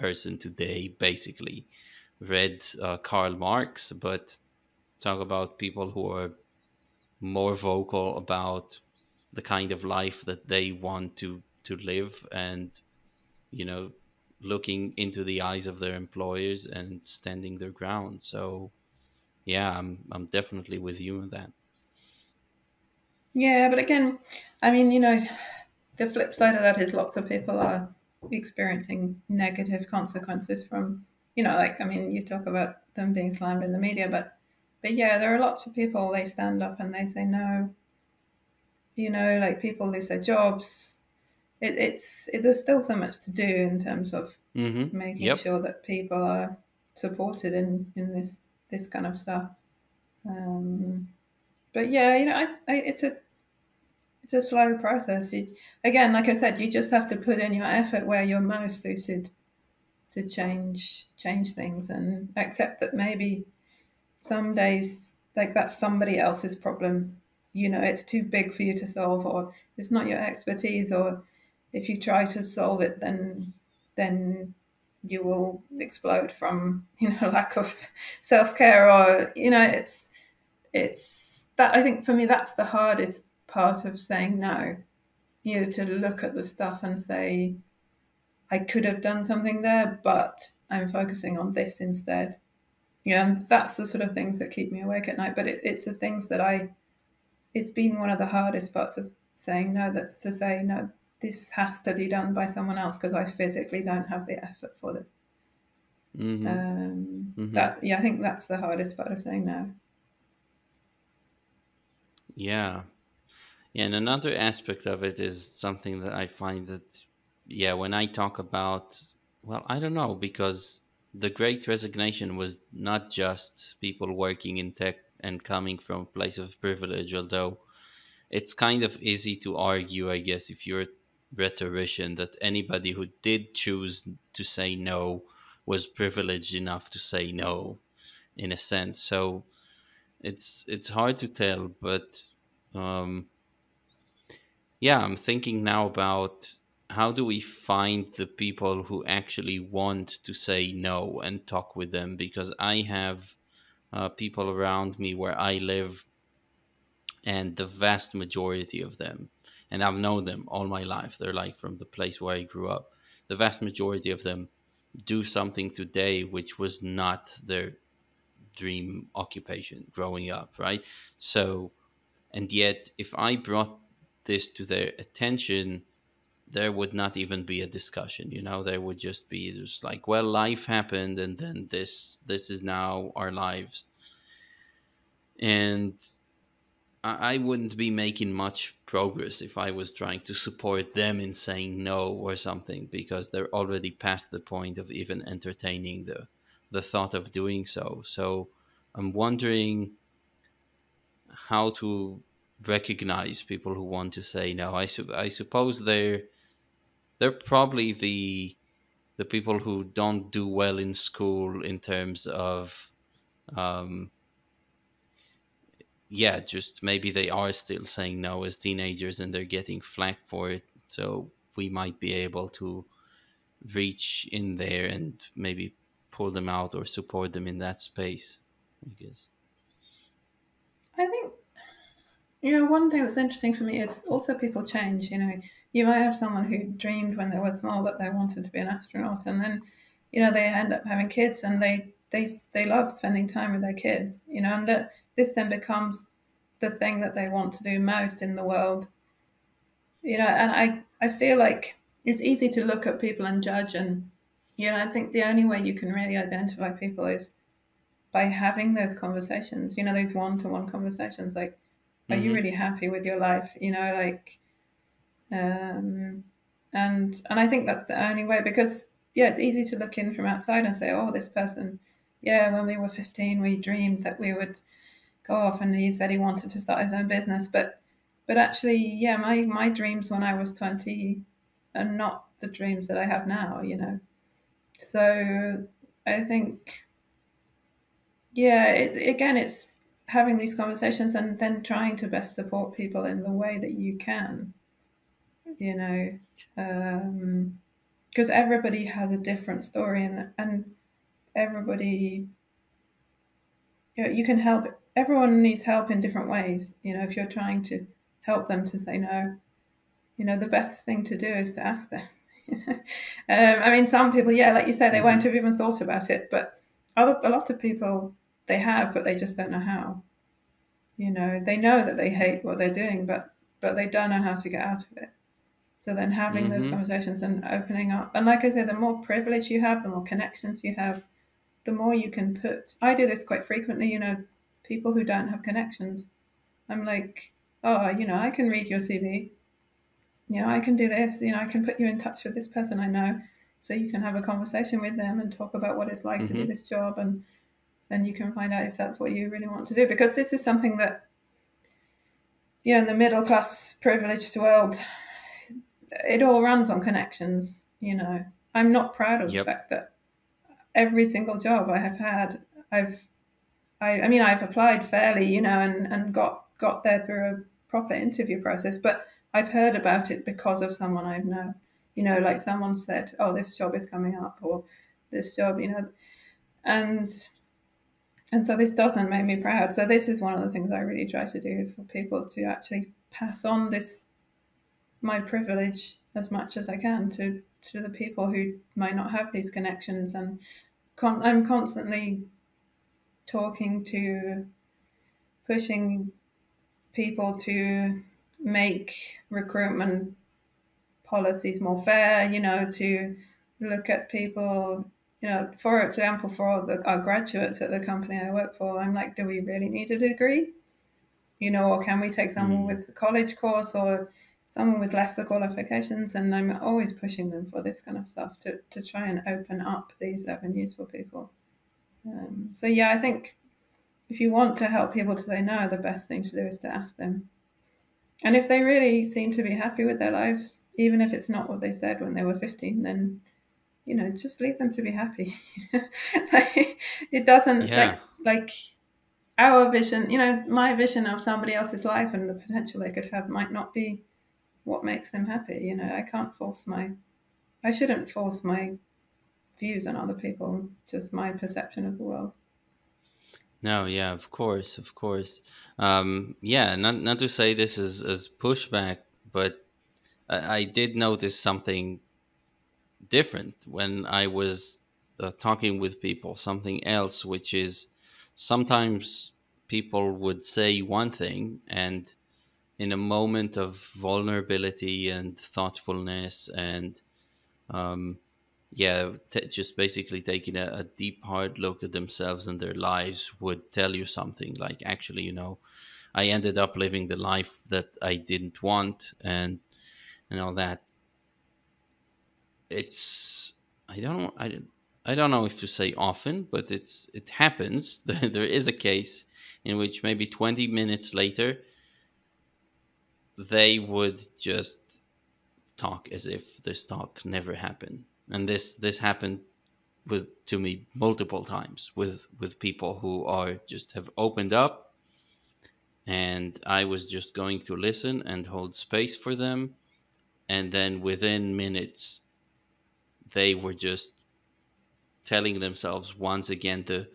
A: person today basically. Read uh, Karl Marx, but talk about people who are more vocal about the kind of life that they want to to live and you know looking into the eyes of their employers and standing their ground. So yeah i'm i'm definitely with you on that.
B: Yeah, but again, I mean, you know, the flip side of that is lots of people are experiencing negative consequences from, you know, like I mean, you talk about them being slammed in the media, but but yeah, there are lots of people they stand up and they say no. You know, like people lose their jobs. It, it's it, there's still so much to do in terms of
A: mm-hmm.
B: making
A: yep
B: sure that people are supported in in this this kind of stuff. Um, but yeah, you know, I, I, it's a it's a slow process. You, again, like I said, you just have to put in your effort where you're most suited to change change things and accept that maybe some days like that's somebody else's problem. You know, it's too big for you to solve, or it's not your expertise, or if you try to solve it, then then you will explode from you know lack of self care, or you know, it's it's that I think for me that's the hardest part of saying no. You know, to look at the stuff and say, I could have done something there, but I'm focusing on this instead. Yeah, and that's the sort of things that keep me awake at night. But it, it's the things that I, it's been one of the hardest parts of saying no. That's to say, no, this has to be done by someone else because I physically don't have the effort for it.
A: mm-hmm.
B: Um,
A: Mm-hmm.
B: That yeah, I think that's the hardest part of saying no.
A: yeah yeah and another aspect of it is something that i find that yeah when i talk about well i don't know because the great resignation was not just people working in tech and coming from a place of privilege although it's kind of easy to argue, I guess, if you're a rhetorician, that anybody who did choose to say no was privileged enough to say no, in a sense. So it's it's hard to tell, but um, yeah, I'm thinking now about how do we find the people who actually want to say no and talk with them because I have uh, people around me where I live and the vast majority of them and i've known them all my life. They're like from the place where i grew up. The vast majority of them do something today which was not their dream occupation growing up right? So and yet if i brought this to their attention there would not even be a discussion you know there would just be just like well life happened and then this this is now our lives and I I wouldn't be making much progress if I was trying to support them in saying no or something because they're already past the point of even entertaining the the thought of doing so. So I'm wondering how to recognize people who want to say no. I su- I suppose they're they're probably the the people who don't do well in school in terms of um, yeah, just maybe they are still saying no as teenagers and they're getting flack for it. So we might be able to reach in there and maybe pull them out or support them in that space, I guess.
B: I think You know, one thing that's interesting for me is also people change. You know, you might have someone who dreamed when they were small that they wanted to be an astronaut, and then, you know, they end up having kids, and they they they love spending time with their kids. You know, and that this then becomes the thing that they want to do most in the world. You know, and I I feel like it's easy to look at people and judge, and you know, I think the only way you can really identify people is by having those conversations. You know, those one-to-one conversations, like are you
A: Mm-hmm.
B: really happy with your life you know like um and and i think that's the only way because yeah it's easy to look in from outside and say oh this person yeah when we were 15 we dreamed that we would go off and he said he wanted to start his own business but but actually yeah my my dreams when i was 20 are not the dreams that i have now you know so i think yeah it, again it's having these conversations and then trying to best support people in the way that you can you know um, because everybody has a different story and and everybody, you, know, you can help. Everyone needs help in different ways. You know, if you're trying to help them to say no, you know, the best thing to do is to ask them. um, I mean, some people, yeah, like you say, they won't have even thought about it, but other, a lot of people, they have, but they just don't know how. You know, they know that they hate what they're doing, but but they don't know how to get out of it. So then having mm-hmm. those conversations and opening up, and like I say, the more privilege you have, the more connections you have, the more you can put. I do this quite frequently. You know, people who don't have connections, I'm like, oh, you know, I can read your CV. You know, I can do this. You know, I can put you in touch with this person I know, so you can have a conversation with them and talk about what it's like mm-hmm. to do mm-hmm. this job, and then you can find out if that's what you really want to do. Because this is something that, you know, in the middle class privileged world, it all runs on connections. You know, I'm not proud of yep. the fact that every single job I have had, I've, I, I mean, I've applied fairly, you know, and, and got got there through a proper interview process, but I've heard about it because of someone I've known. You know, like someone said, "Oh, this job is coming up," or "This job," you know, and and so this doesn't make me proud. So this is one of the things I really try to do for people to actually pass on this my privilege as much as I can to to the people who might not have these connections and con- I'm constantly talking to pushing people to make recruitment policies more fair you know to look at people you know for example for the, our graduates at the company I work for I'm like do we really need a degree you know or can we take someone mm. with a college course or someone with lesser qualifications, and I'm always pushing them for this kind of stuff to, to try and open up these avenues for people. Um, so, yeah, I think if you want to help people to say no, the best thing to do is to ask them. And if they really seem to be happy with their lives, even if it's not what they said when they were 15, then you know, just leave them to be happy. like, it doesn't yeah. like like our vision, you know, my vision of somebody else's life and the potential they could have might not be what makes them happy. You know, I can't force my, I shouldn't force my views on other people, just my perception of the world.
A: No, yeah, of course, of course. Um, yeah, not not to say this is as pushback, but I, I, did notice something different when I was uh, talking with people. Something else, which is sometimes people would say one thing and in a moment of vulnerability and thoughtfulness and um, yeah t- just basically taking a, a, deep hard look at themselves and their lives would tell you something like actually you know i ended up living the life that i didn't want and and all that it's i don't i i don't know if to say often but it's it happens. There is a case in which maybe 20 minutes later they would just talk as if this talk never happened. And this this happened with to me multiple times with with people who are just have opened up and i was just going to listen and hold space for them. And then within minutes they were just telling themselves once again the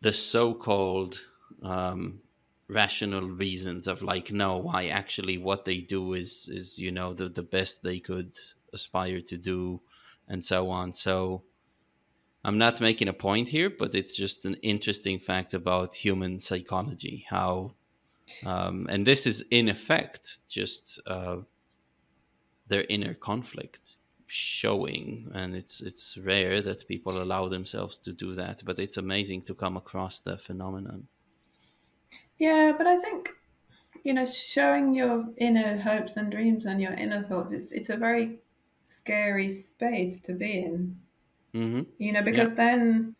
A: the so-called um, rational reasons of like no why actually what they do is is you know the the best they could aspire to do and so on. So i'm not making a point here but it's just an interesting fact about human psychology how um, and this is in effect just uh, their inner conflict showing and it's it's rare that people allow themselves to do that but it's amazing to come across the phenomenon
B: yeah, but I think you know, showing your inner hopes and dreams and your inner thoughts, it's it's a very scary space to be in. Mm-hmm. You know, because yeah. then,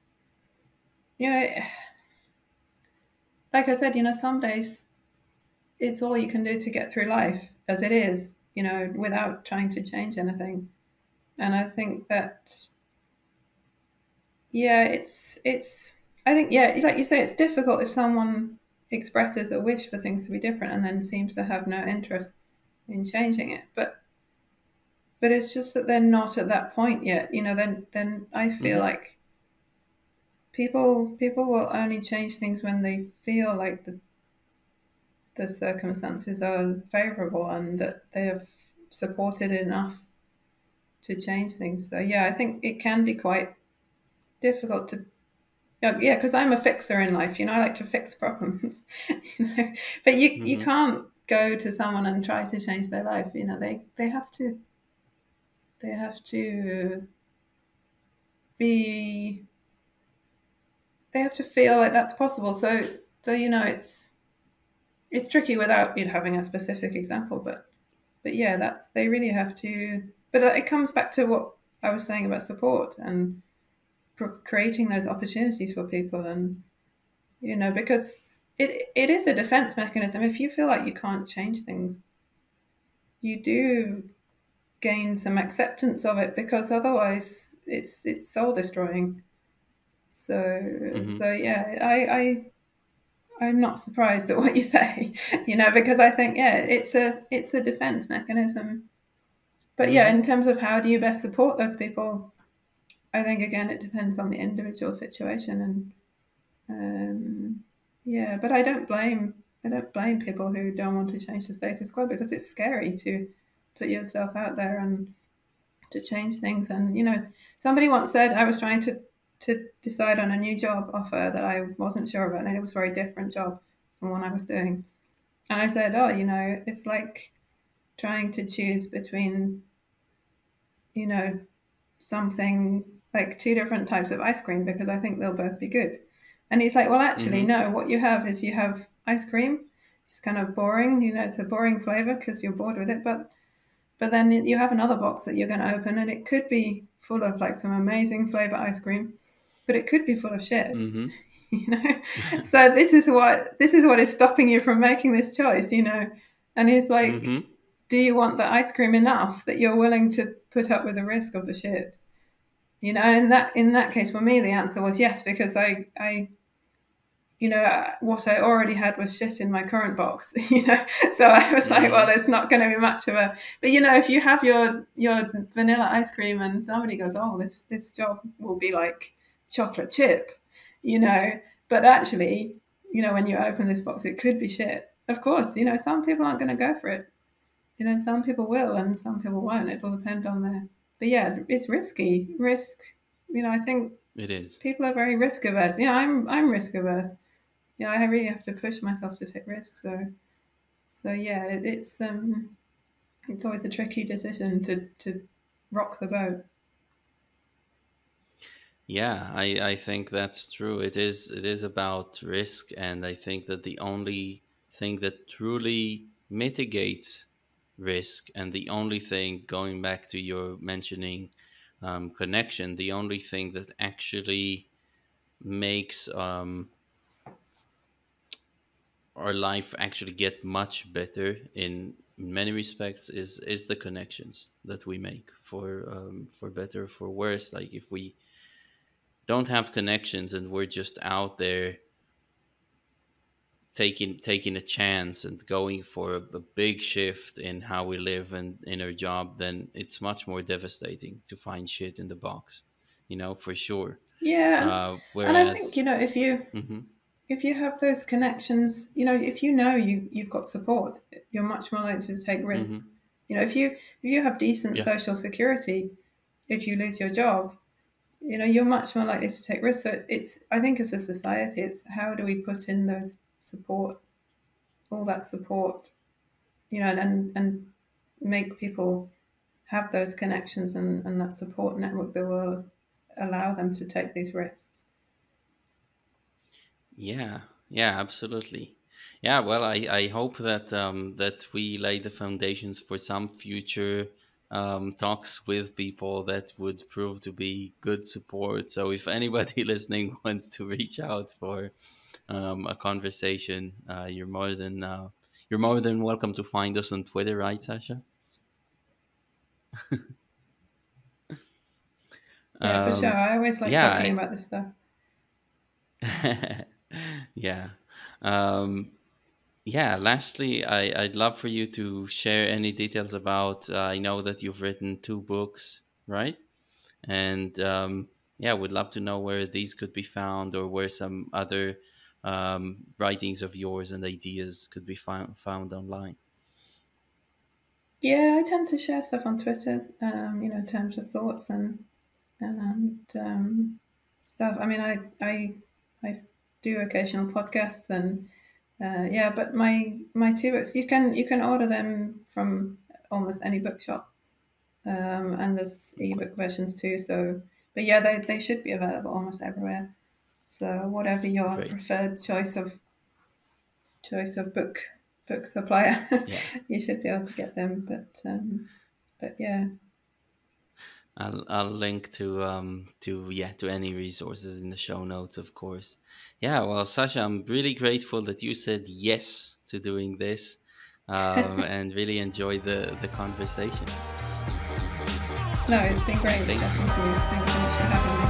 B: you know, like I said, you know, some days it's all you can do to get through life as it is, you know, without trying to change anything. And I think that, yeah, it's it's. I think yeah, like you say, it's difficult if someone expresses a wish for things to be different and then seems to have no interest in changing it. But but it's just that they're not at that point yet. You know, then then I feel mm-hmm. like people people will only change things when they feel like the the circumstances are favorable and that they have supported enough to change things. So yeah, I think it can be quite difficult to yeah, because I'm a fixer in life. You know, I like to fix problems. you know, but you mm-hmm. you can't go to someone and try to change their life. You know, they they have to they have to be they have to feel like that's possible. So so you know, it's it's tricky without you know, having a specific example, but but yeah, that's they really have to. But it comes back to what I was saying about support and creating those opportunities for people, and you know, because it it is a defense mechanism. If you feel like you can't change things, you do gain some acceptance of it because otherwise it's it's soul destroying. So mm-hmm. so yeah, I, I I'm not surprised at what you say, you know, because I think yeah, it's a it's a defense mechanism. But yeah, in terms of how do you best support those people, I think again it depends on the individual situation and um, yeah, but I don't blame I don't blame people who don't want to change the status quo because it's scary to put yourself out there and to change things. And you know, somebody once said I was trying to to decide on a new job offer that I wasn't sure about, and it was a very different job from what I was doing. And I said, oh, you know, it's like trying to choose between, you know, something like two different types of ice cream because I think they'll both be good. And he's like, well, actually, mm-hmm. no. What you have is you have ice cream. It's kind of boring, you know. It's a boring flavor because you're bored with it, but but then you have another box that you're going to open, and it could be full of like some amazing flavor ice cream, but it could be full of shit. Mm-hmm. you know, so this is what this is what is stopping you from making this choice. You know, and he's like, mm-hmm. do you want the ice cream enough that you're willing to put up with the risk of the shit? You know, and in that in that case, for me, the answer was yes because I I you know, what I already had was shit in my current box, you know. So I was like, mm-hmm. well, it's not going to be much of a. But you know, if you have your your vanilla ice cream and somebody goes, oh, this this job will be like chocolate chip, you know. But actually, you know, when you open this box, it could be shit. Of course, you know, some people aren't going to go for it. You know, some people will and some people won't. It will depend on their. But yeah, it's risky. Risk. You know, I think
A: it is.
B: People are very risk averse. Yeah, I'm I'm risk averse yeah, I really have to push myself to take risks. So, so yeah, it, it's um, it's always a tricky decision to to rock the boat.
A: Yeah, I, I think that's true. It is it is about risk, and I think that the only thing that truly mitigates risk, and the only thing going back to your mentioning um, connection, the only thing that actually makes um, our life actually get much better in many respects is is the connections that we make for um, for better for worse. Like if we don't have connections and we're just out there taking taking a chance and going for a, a, big shift in how we live and in our job then it's much more devastating to find shit in the box you know for sure
B: yeah uh, whereas, and i think you know if you mm-hmm if you have those connections, you know, if you know you you've got support, you're much more likely to take risks. Mm-hmm. You know, if you if you have decent yeah. social security, if you lose your job, you know, you're much more likely to take risks. So it's, it's I think as a society, it's how do we put in those support, all that support, you know, and and make people have those connections and, and that support network that will allow them to take these risks.
A: Yeah, yeah, absolutely. Yeah, well, I, I hope that um, that we lay the foundations for some future um, talks with people that would prove to be good support. So if anybody listening wants to reach out for um, a conversation, uh, you're more than uh, you're more than welcome to find us on Twitter, right, Sasha?
B: yeah, for sure. I always like yeah, talking I... about this stuff.
A: yeah. Um, yeah. Lastly, I, I'd love for you to share any details about. Uh, I know that you've written two books, right? And um, yeah, we'd love to know where these could be found or where some other um, writings of yours and ideas could be found, found online.
B: Yeah, I tend to share stuff on Twitter, um, you know, in terms of thoughts and and um, stuff. I mean, I I I do occasional podcasts and uh, yeah, but my my two books you can you can order them from almost any bookshop, um, and there's ebook versions too. So, but yeah, they they should be available almost everywhere. So whatever your
A: Great.
B: preferred choice of choice of book book supplier,
A: Yeah.
B: you should be able to get them. But um, but yeah,
A: I'll I'll link to um to yeah to any resources in the show notes, of course. Yeah, well, Sasha, I'm really grateful that you said yes to doing this, um, and really enjoy the the conversation.
B: no, it's been great.
A: Thank you.
B: Thank you.